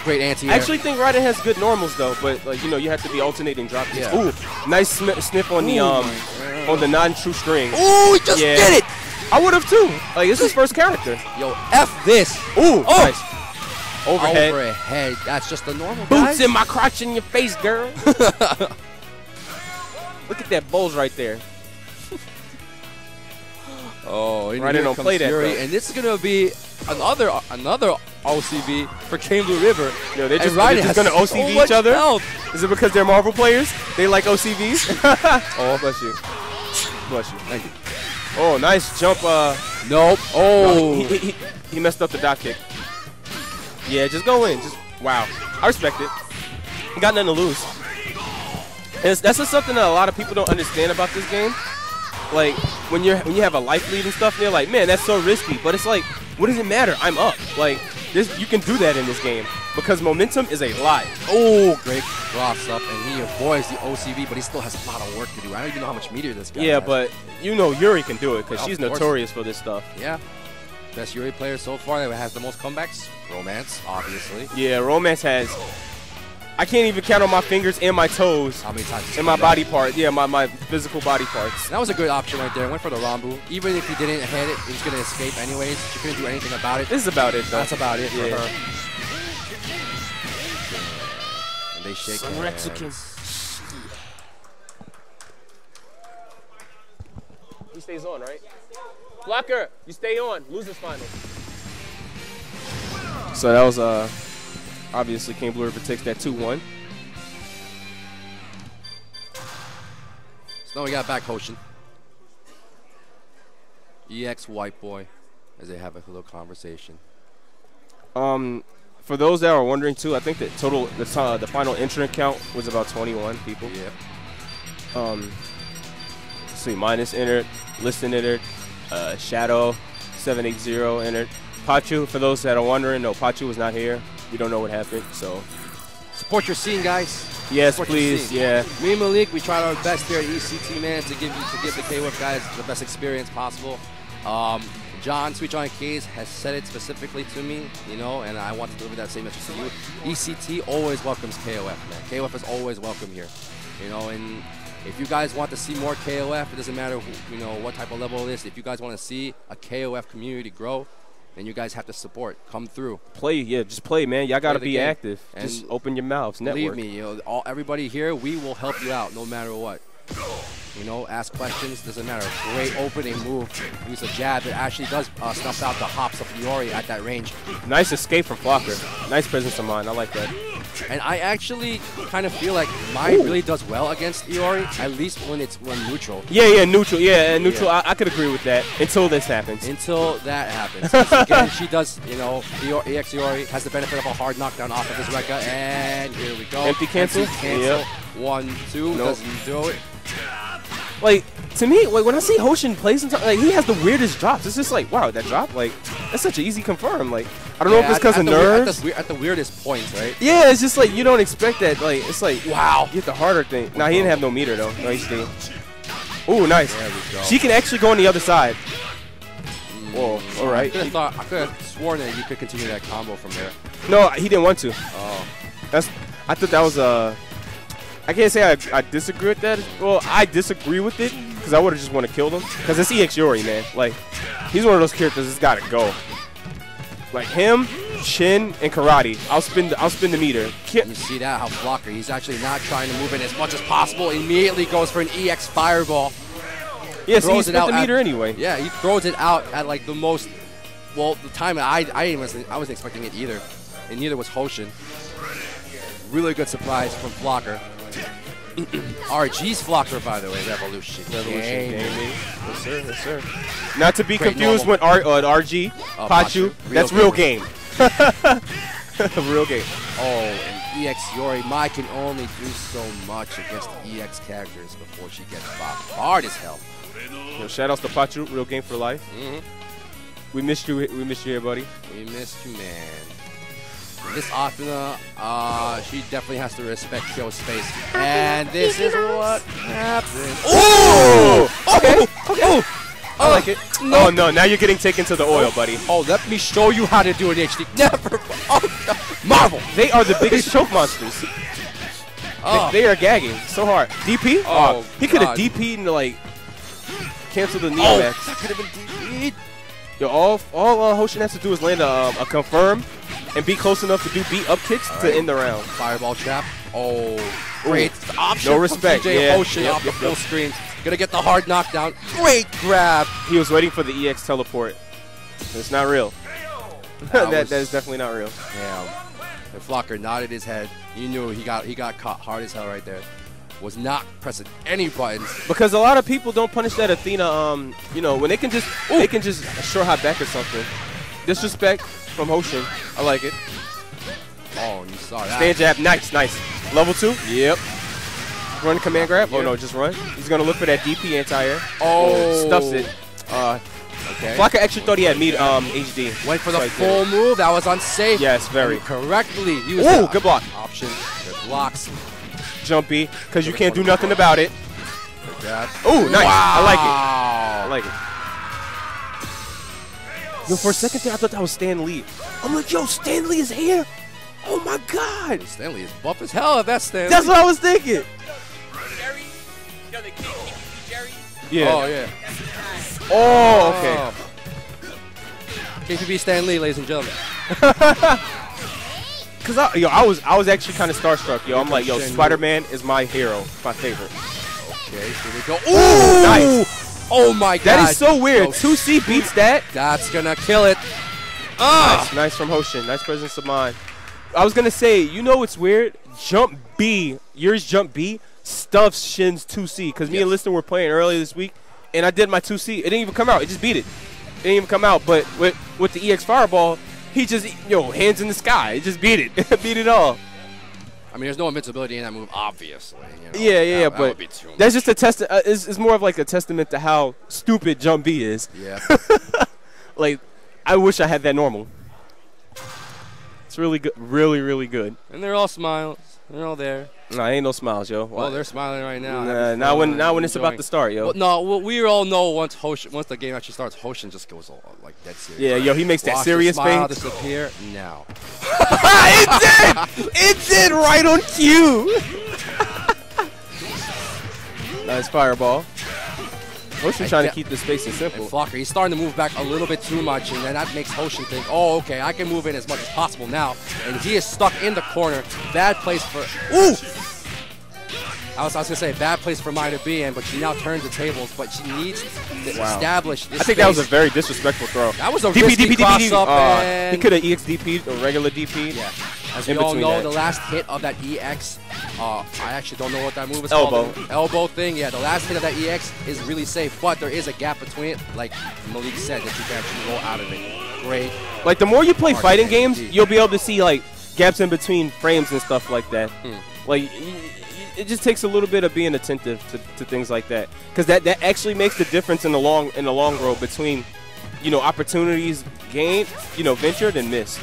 [SPEAKER 3] Great anti.
[SPEAKER 2] I actually think Raiden has good normals though, but like you know you have to be alternating drop kicks.
[SPEAKER 3] Yeah.
[SPEAKER 2] Ooh, nice sniff on the um on the non-true string.
[SPEAKER 3] Ooh, he just
[SPEAKER 2] Yeah.
[SPEAKER 3] did it.
[SPEAKER 2] I would have too. Like this is his first character.
[SPEAKER 3] Yo, f this.
[SPEAKER 2] Ooh,
[SPEAKER 3] Oh.
[SPEAKER 2] nice. Overhead.
[SPEAKER 3] Overhead. That's just the normal.
[SPEAKER 2] Boots
[SPEAKER 3] guys.
[SPEAKER 2] in my crotch in your face, girl. Look at that bulge right there.
[SPEAKER 3] Oh,
[SPEAKER 2] Right, don't
[SPEAKER 3] comes
[SPEAKER 2] play that,
[SPEAKER 3] Fury, and this is gonna be another another OCV for Kane Blue River.
[SPEAKER 2] Yo, they're just, they're just gonna
[SPEAKER 3] so
[SPEAKER 2] OCV
[SPEAKER 3] much
[SPEAKER 2] each other.
[SPEAKER 3] health.
[SPEAKER 2] Is it because they're Marvel players? They like OCVs? oh, bless you. Bless you.
[SPEAKER 3] Thank you.
[SPEAKER 2] Oh, nice jump. Uh,
[SPEAKER 3] Nope. Oh.
[SPEAKER 2] he, he, he, he messed up the dot kick. Yeah, just go in. Just wow. I respect it. Got nothing to lose. And that's just something that a lot of people don't understand about this game. Like when you're when you have a life lead and stuff, they're like, man, that's so risky. But it's like, what does it matter? I'm up. Like this, you can do that in this game because momentum is a lie.
[SPEAKER 3] Oh, great cross up, and he avoids the OCV, but he still has a lot of work to do. I don't even know how much meter this guy
[SPEAKER 2] Yeah,
[SPEAKER 3] has.
[SPEAKER 2] but you know Yuri can do it because
[SPEAKER 3] Of
[SPEAKER 2] she's notorious for this stuff.
[SPEAKER 3] Yeah. Best Yuri player so far that has the most comebacks. Romance, obviously.
[SPEAKER 2] Yeah, Romance has. I can't even count on my fingers and my toes
[SPEAKER 3] How many times?
[SPEAKER 2] and my
[SPEAKER 3] come back.
[SPEAKER 2] body part. Yeah, my, my physical body parts.
[SPEAKER 3] That was a good option right there. Went for the Rambu. Even if he didn't hit it, he was going to escape anyways. She couldn't do anything about it.
[SPEAKER 2] This is about it, though.
[SPEAKER 3] That's about it for her. And they shake
[SPEAKER 2] Some
[SPEAKER 3] hands.
[SPEAKER 2] Mexicans. He stays on, right? Flocker, you stay on. Losers final. So that was uh obviously King Blue River takes that 2-1.
[SPEAKER 3] So now we got back Hoshin. EX White Boy as they have a little conversation.
[SPEAKER 2] Um for those that are wondering too, I think the total the uh, the final entrant count was about 21 people.
[SPEAKER 3] Yep.
[SPEAKER 2] Um, see, minus entered, listen entered, uh, Shadow 780 entered. Pachu, for those that are wondering, no, Pachu was not here. We don't know what happened, so
[SPEAKER 3] Support your scene, guys.
[SPEAKER 2] yes,
[SPEAKER 3] Support
[SPEAKER 2] please, yeah.
[SPEAKER 3] Me and Malik, we tried our best here at ECT, man, to give you to give the KWF guys the best experience possible. Um, John, Sweet John Keys has said it specifically to me, you know, and I want to deliver that same message to you. ECT always welcomes KOF, man. KOF is always welcome here, you know, and if you guys want to see more KOF, it doesn't matter, who, you know, what type of level it is. If you guys want to see a KOF community grow, then you guys have to support, come through.
[SPEAKER 2] Play, yeah, just play, man. Y'all gotta be
[SPEAKER 3] game.
[SPEAKER 2] active. Just open your mouths, network.
[SPEAKER 3] Believe me, you know, all everybody here, we will help you out no matter what. You know, ask questions, doesn't matter. Great opening move. Use a jab. It actually does uh, snuff out the hops of Iori at that range.
[SPEAKER 2] Nice escape from Flocker. Nice presence of mind. I like that.
[SPEAKER 3] And I actually kind of feel like mine really does well against Iori, at least when it's when neutral.
[SPEAKER 2] Yeah, yeah, neutral. Yeah, and neutral.
[SPEAKER 3] Yeah.
[SPEAKER 2] I, I could agree with that until this happens.
[SPEAKER 3] Until that happens. Again, she does, you know, Iori, EX Iori has the benefit of a hard knockdown off of his Rekka. And here we go.
[SPEAKER 2] Empty cancel?
[SPEAKER 3] Empty cancel.
[SPEAKER 2] Yep.
[SPEAKER 3] One, two.
[SPEAKER 2] Nope.
[SPEAKER 3] Doesn't do it.
[SPEAKER 2] like to me, like when I see Hoshin play, sometimes like he has the weirdest drops. It's just like, wow, that drop, like that's such an easy confirm. Like I don't know if it's because of nerves.
[SPEAKER 3] At the, at the weirdest points, right?
[SPEAKER 2] yeah, it's just like you don't expect that. Like it's like wow, get the harder thing. Nah, he didn't have no meter though. No HD. Ooh, nice.
[SPEAKER 3] There we go.
[SPEAKER 2] She can actually go on the other side. Whoa, all right.
[SPEAKER 3] I could have thought I could have sworn that you could continue that combo from there.
[SPEAKER 2] No, he didn't want to.
[SPEAKER 3] Oh,
[SPEAKER 2] That's. I thought that was Uh, I can't say I, I disagree with that. Well, I disagree with it because I would have just want to kill him. Because it's EX Iori, man. Like, he's one of those characters that's got to go. Like him, Shin, and Karate. I'll spin. The, I'll spin the meter. Ki-
[SPEAKER 3] you see that how Flocker? He's actually not trying to move in as much as possible. Immediately goes for an EX fireball.
[SPEAKER 2] Yeah, see, he
[SPEAKER 3] throws it
[SPEAKER 2] spent
[SPEAKER 3] out
[SPEAKER 2] the
[SPEAKER 3] at-
[SPEAKER 2] meter anyway.
[SPEAKER 3] Yeah, he throws it out at like the most. Well, the time I I wasn't I wasn't expecting it either, and neither was Hoshin. Really good surprise from Flocker. RG's Flocker, by the way, Revolution.
[SPEAKER 2] Revolution
[SPEAKER 3] Gaming.
[SPEAKER 2] Gaming. Yes, sir. Yes, sir. Not to be
[SPEAKER 3] Great
[SPEAKER 2] confused
[SPEAKER 3] normal.
[SPEAKER 2] with R, uh, RG,
[SPEAKER 3] Uh,
[SPEAKER 2] Pachu.
[SPEAKER 3] Pachu.
[SPEAKER 2] That's
[SPEAKER 3] Real
[SPEAKER 2] real game. real game.
[SPEAKER 3] Oh, and EX Iori Mai can only do so much against the EX characters before she gets bopped hard as hell.
[SPEAKER 2] Yo, shout outs to Pachu, real game for life.
[SPEAKER 3] Mhm.
[SPEAKER 2] We missed you. We missed you here, buddy.
[SPEAKER 3] We missed you, man. This Athena, uh, she definitely has to respect Kyo's space. And this is what happens.
[SPEAKER 2] Oh! Okay. Okay. I like it. Oh no! Now you're getting taken to the oil, buddy.
[SPEAKER 3] Oh, let me show you how to do an HD. Never. Oh, no. Marvel.
[SPEAKER 2] They are the biggest choke monsters.
[SPEAKER 3] Oh.
[SPEAKER 2] They, they are gagging so hard. DP?
[SPEAKER 3] Oh,
[SPEAKER 2] he could have DP'd and like canceled the knee
[SPEAKER 3] Oh,
[SPEAKER 2] Neomax.
[SPEAKER 3] that could have been DP'd.
[SPEAKER 2] Yo, all all uh, Hoshin has to do is land a, um, a confirm and be close enough to do beat up kicks to end the round.
[SPEAKER 3] Fireball trap. Oh, great option.
[SPEAKER 2] No
[SPEAKER 3] from
[SPEAKER 2] respect,
[SPEAKER 3] CJ
[SPEAKER 2] yeah.
[SPEAKER 3] Hoshin
[SPEAKER 2] Yep,
[SPEAKER 3] off
[SPEAKER 2] yep,
[SPEAKER 3] the full
[SPEAKER 2] yep.
[SPEAKER 3] screen. Gonna get the hard knockdown. Great grab.
[SPEAKER 2] He was waiting for the EX teleport. It's not real.
[SPEAKER 3] That
[SPEAKER 2] that, that is definitely not real.
[SPEAKER 3] Damn. And Flocker nodded his head. You knew he got he got caught hard as hell right there. Was not pressing any buttons.
[SPEAKER 2] Because a lot of people don't punish that Athena. Um, you know, when they can just they can just short hop back or something. Disrespect from Hoshin. I like it.
[SPEAKER 3] Oh, you saw that.
[SPEAKER 2] Stand jab, nice, nice. Level two.
[SPEAKER 3] Yep.
[SPEAKER 2] Run command grab. Oh no, just run. He's gonna look for that DP anti-air.
[SPEAKER 3] Oh.
[SPEAKER 2] stuffs it. Uh,
[SPEAKER 3] Okay.
[SPEAKER 2] Flocker actually thought he had meat um HD.
[SPEAKER 3] Went for the
[SPEAKER 2] So
[SPEAKER 3] full move. That was unsafe.
[SPEAKER 2] Yes, very.
[SPEAKER 3] And correctly
[SPEAKER 2] Ooh, good block.
[SPEAKER 3] Option. Good blocks.
[SPEAKER 2] Jumpy, because you can't do nothing about it. Ooh, nice. I like it. I like it. Yo, for a second there, I thought that was Stan Lee. I'm like, yo, Stan Lee is here. Oh my God.
[SPEAKER 3] Stanley is buff as hell. If that's Stanley.
[SPEAKER 2] That's what I was thinking.
[SPEAKER 1] Jerry, you know the kid, Jerry.
[SPEAKER 2] Yeah.
[SPEAKER 3] Oh yeah.
[SPEAKER 2] Oh, okay. Oh.
[SPEAKER 3] KPB Stanley, ladies and gentlemen.
[SPEAKER 2] Cause I, yo, I was, I was actually kind of starstruck. Yo, I'm like, yo,
[SPEAKER 3] Shen
[SPEAKER 2] Spider-Man is my hero, my favorite.
[SPEAKER 3] Okay, here we go. Ooh,
[SPEAKER 2] Nice.
[SPEAKER 3] Oh my god.
[SPEAKER 2] That is so weird.
[SPEAKER 3] Oh,
[SPEAKER 2] 2C beats that.
[SPEAKER 3] That's gonna kill it. Ah.
[SPEAKER 2] Nice, nice from Hoshin. Nice presence of mind. I was gonna say, you know what's weird? Jump B, yours Jump B stuffs Shin's 2C. Because me
[SPEAKER 3] Yes.
[SPEAKER 2] and Lister were playing earlier this week, and I did my 2C. It didn't even come out. It just beat it. It didn't even come out. But with with the EX Fireball, he just yo hands in the sky. He just beat it, beat it all.
[SPEAKER 3] I mean, there's no invincibility in that move, obviously. You know?
[SPEAKER 2] Yeah, yeah,
[SPEAKER 3] That-
[SPEAKER 2] yeah,
[SPEAKER 3] that
[SPEAKER 2] but
[SPEAKER 3] would be too
[SPEAKER 2] that's just a test. Uh, it's, it's more of like a testament to how stupid Jump B is.
[SPEAKER 3] Yeah.
[SPEAKER 2] Like, I wish I had that normal. It's really good, really, really good.
[SPEAKER 3] and they're all smiles. They're all there.
[SPEAKER 2] Nah, ain't no smiles, yo.
[SPEAKER 3] Well, they're smiling right now.
[SPEAKER 2] Nah, now when now when it's about to start, yo.
[SPEAKER 3] Well, no, well, we all know once Hoshin, once the game actually starts, Hoshin just goes all like dead serious.
[SPEAKER 2] Yeah, yo, he makes that
[SPEAKER 3] Watch the
[SPEAKER 2] serious
[SPEAKER 3] smile
[SPEAKER 2] face.
[SPEAKER 3] disappear now.
[SPEAKER 2] it did! It did right on cue! nice fireball. Hoshin trying to keep the spacing
[SPEAKER 3] And
[SPEAKER 2] simple.
[SPEAKER 3] Flocker, he's starting to move back a little bit too much, and then that makes Hoshin think, oh, okay, I can move in as much as possible now. And he is stuck in the corner. Bad place for. Ooh! I was, I was gonna say bad place for Mai to be in, but she now turns the tables. But she needs to
[SPEAKER 2] Wow.
[SPEAKER 3] establish this.
[SPEAKER 2] I think that was a very disrespectful throw.
[SPEAKER 3] That was a
[SPEAKER 2] DP,
[SPEAKER 3] risky
[SPEAKER 2] DP, DP,
[SPEAKER 3] cross-up,
[SPEAKER 2] Uh, he could have EXDP'd or regular DP.
[SPEAKER 3] Yeah. As we all know,
[SPEAKER 2] that.
[SPEAKER 3] the last hit of that EX, uh, I actually don't know what that move is
[SPEAKER 2] Elbow.
[SPEAKER 3] called. Elbow thing, yeah. The last hit of that EX is really safe, but there is a gap between it, like Malik said, that you can actually roll out of it. Great.
[SPEAKER 2] Like the more you play
[SPEAKER 3] Hard
[SPEAKER 2] fighting games,
[SPEAKER 3] indeed.
[SPEAKER 2] you'll be able to see like gaps in between frames and stuff like that.
[SPEAKER 3] Hmm.
[SPEAKER 2] Like it just takes a little bit of being attentive to, to things like that, because that, that actually makes the difference in the long in the long road between, you know, opportunities gained, you know, ventured and missed.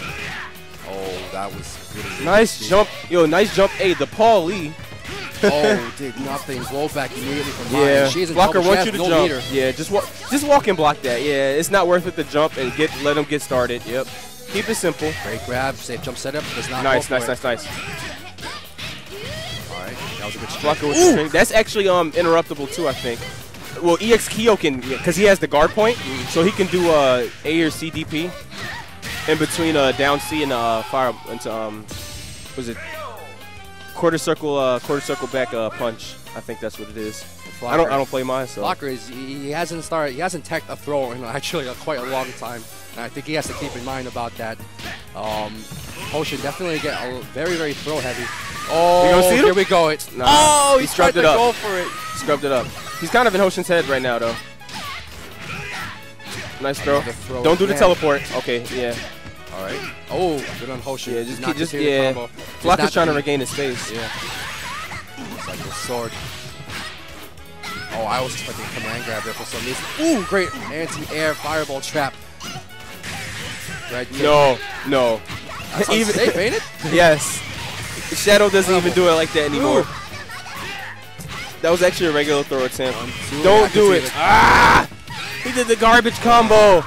[SPEAKER 3] Oh, that was really
[SPEAKER 2] Nice jump, yo, nice jump. A the Paul Lee.
[SPEAKER 3] oh, did nothing. Blow back immediately from Maya.
[SPEAKER 2] Yeah,
[SPEAKER 3] She's in
[SPEAKER 2] blocker. Wants you to
[SPEAKER 3] no
[SPEAKER 2] jump.
[SPEAKER 3] meter.
[SPEAKER 2] Yeah, just walk, just walk and block that. Yeah, it's not worth it to jump and get let them get started. Yep, keep it simple.
[SPEAKER 3] Great grab, safe jump setup. Does not
[SPEAKER 2] Nice,
[SPEAKER 3] for
[SPEAKER 2] nice, nice, nice.
[SPEAKER 3] All right, that was a good.
[SPEAKER 2] Flocker with the string. That's actually um interruptible too, I think. Well, EX Kyo can because he has the guard point, so he can do uh, A or C DP in between uh, down C and uh, fire into um was it quarter circle uh, quarter circle back uh, punch. I think that's what it is. I don't I don't play mine so.
[SPEAKER 3] Flocker is he hasn't started he hasn't teched a throw in actually a, quite a long time. And I think he has to keep in mind about that. Um, Hoshin definitely get a, very very throw heavy. Oh, here we go. It's
[SPEAKER 2] Nah,
[SPEAKER 3] oh
[SPEAKER 2] he
[SPEAKER 3] he, tried
[SPEAKER 2] scrubbed
[SPEAKER 3] to
[SPEAKER 2] it up.
[SPEAKER 3] go for it.
[SPEAKER 2] Scrubbed it up. He's kind of in Hoshin's head right now though. Nice throw.
[SPEAKER 3] Throw
[SPEAKER 2] Don't do the teleport. Okay, yeah.
[SPEAKER 3] All right. Oh, good on Hoshin.
[SPEAKER 2] Yeah, just keep, just yeah.
[SPEAKER 3] combo. Did
[SPEAKER 2] Flock is trying to regain his space.
[SPEAKER 3] Yeah. It's like a sword. Oh, I was expecting a command grab there for some reason. Ooh, great anti-air fireball trap. Right.
[SPEAKER 2] No, no.
[SPEAKER 3] That's unsafe, ain't it?
[SPEAKER 2] Yes. Shadow doesn't even do it like that anymore.
[SPEAKER 3] Ooh.
[SPEAKER 2] That was actually a regular throw attempt.
[SPEAKER 3] One, two,
[SPEAKER 2] Don't do
[SPEAKER 3] see
[SPEAKER 2] it. Ah! He did the garbage combo.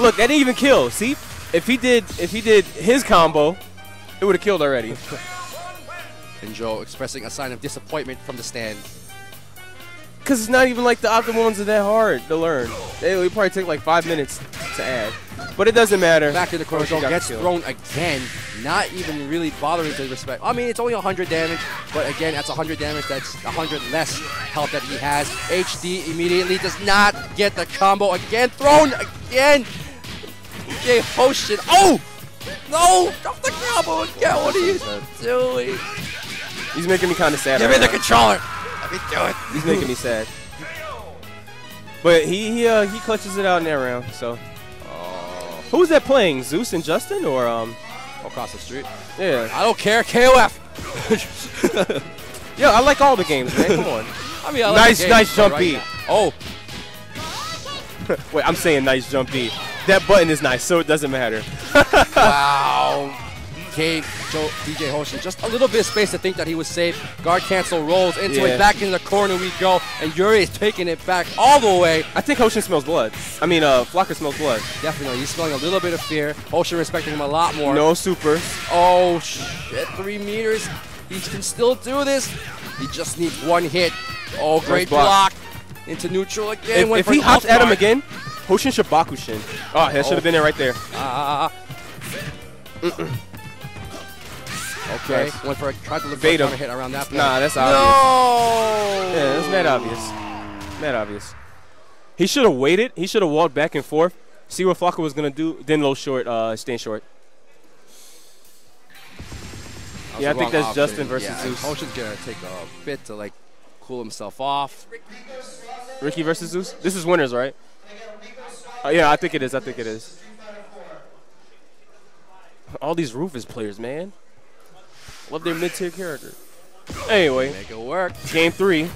[SPEAKER 2] Look, that didn't even kill. See? If he did if he did his combo, it would have killed already.
[SPEAKER 3] And Joe expressing a sign of disappointment from the stand.
[SPEAKER 2] Cause it's not even like the optimal ones are that hard to learn. They would probably take like five minutes to add. But it doesn't matter.
[SPEAKER 3] Back to the corner, Joe gets
[SPEAKER 2] killed.
[SPEAKER 3] thrown again. Not even really bothering to respect. I mean, it's only 100 damage, but again, that's 100 damage. That's 100 less health that he has. HD immediately does not get the combo again. Thrown again. Jay Hoshin. Oh! No! Drop the combo again. What are you doing?
[SPEAKER 2] He's making me kind of sad.
[SPEAKER 3] Give
[SPEAKER 2] right
[SPEAKER 3] me the
[SPEAKER 2] now.
[SPEAKER 3] controller. Let me do it.
[SPEAKER 2] He's making me sad. But he he uh, he clutches it out in that round. So
[SPEAKER 3] Oh,
[SPEAKER 2] who's that playing? Zeus and Justin or um
[SPEAKER 3] across the street.
[SPEAKER 2] yeah
[SPEAKER 3] I don't care. KOF.
[SPEAKER 2] yeah I like all the games man. Come on.
[SPEAKER 3] I mean, I like
[SPEAKER 2] Nice- nice jump
[SPEAKER 3] right
[SPEAKER 2] beat.
[SPEAKER 3] now- Oh,
[SPEAKER 2] Wait I'm saying nice jump beat. That button is nice, so it doesn't matter.
[SPEAKER 3] wow. Gave Joe, DJ Hoshin just a little bit of space to think that he was safe. Guard cancel rolls into
[SPEAKER 2] Yeah.
[SPEAKER 3] it. Back in the corner we go. And Yuri is taking it back all the way.
[SPEAKER 2] I think Hoshin smells blood. I mean uh Flocker smells blood.
[SPEAKER 3] Definitely. He's smelling a little bit of fear. Hoshin respecting him a lot more.
[SPEAKER 2] No supers.
[SPEAKER 3] Oh, shit. Three meters. He can still do this. He just needs one hit. Oh, great
[SPEAKER 2] block.
[SPEAKER 3] block. Into neutral again.
[SPEAKER 2] If, if he hops at him again, Hoshin Shabakushin. Oh, that should have been there right there.
[SPEAKER 3] Ah. okay.
[SPEAKER 2] Nice.
[SPEAKER 3] Went for a tried to look
[SPEAKER 2] Bait
[SPEAKER 3] for a
[SPEAKER 2] him.
[SPEAKER 3] counter hit around that.
[SPEAKER 2] Nah, that's obvious. no. Yeah, that's mad obvious. Mad obvious. He should have waited. He should have walked back and forth, see what Flocker was gonna do, then low short, uh, stand short. Yeah, I think that's
[SPEAKER 3] option.
[SPEAKER 2] Justin versus
[SPEAKER 3] yeah,
[SPEAKER 2] Zeus.
[SPEAKER 3] Hoshin's gonna take a bit to like cool himself off.
[SPEAKER 2] Ricky versus Zeus. This is winners, right? Uh, yeah, I think it is. I think it is. All these Rufus players, man. Love their mid-tier character. Anyway,
[SPEAKER 3] Make it work.
[SPEAKER 2] game three.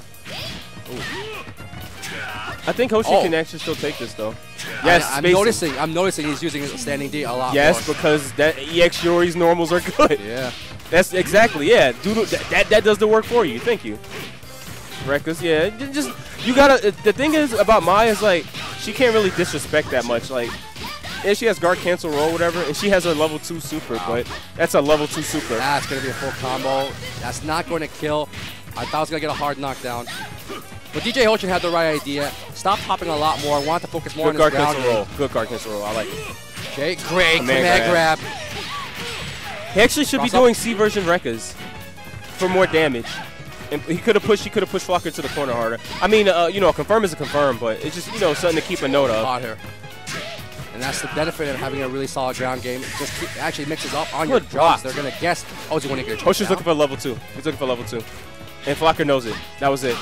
[SPEAKER 2] I think Hoshi
[SPEAKER 3] Oh.
[SPEAKER 2] can actually still take this though. Yes,
[SPEAKER 3] I, am noticing. I'm noticing he's using his standing D a lot
[SPEAKER 2] Yes,
[SPEAKER 3] more.
[SPEAKER 2] because that EX Iori's normals are good.
[SPEAKER 3] yeah.
[SPEAKER 2] That's exactly yeah. Do that, that that does the work for you. Thank you. Reckless, yeah. Just you gotta. uh, The thing is about Maya is like she can't really disrespect that much. Like, and she has guard cancel roll whatever, and she has her level two super, but that's a level two super.
[SPEAKER 3] That's gonna be a full combo. That's not going to kill. I thought I was gonna get a hard knockdown. But DJ Hoshin had the right idea. Stop popping a lot more. Want to focus more
[SPEAKER 2] Good
[SPEAKER 3] on
[SPEAKER 2] guard
[SPEAKER 3] his ground
[SPEAKER 2] cancel roll. Good guard cancel roll. I like it.
[SPEAKER 3] Okay, great
[SPEAKER 2] Command
[SPEAKER 3] command grab.
[SPEAKER 2] He actually should be
[SPEAKER 3] Cross up.
[SPEAKER 2] doing C version Rekkas for more damage. And he could have pushed. He could have pushed Flocker to the corner harder. I mean, uh, you know, confirm is a confirm, but it's just you know something to keep a note of.
[SPEAKER 3] Caught her. And that's the benefit of having a really solid ground game. It just keep, actually mixes up on your
[SPEAKER 2] Good
[SPEAKER 3] drops. They're gonna guess. Oh, is he going to get
[SPEAKER 2] Hoshin's looking for level two. He's looking for level two, and Flocker knows it. That was it.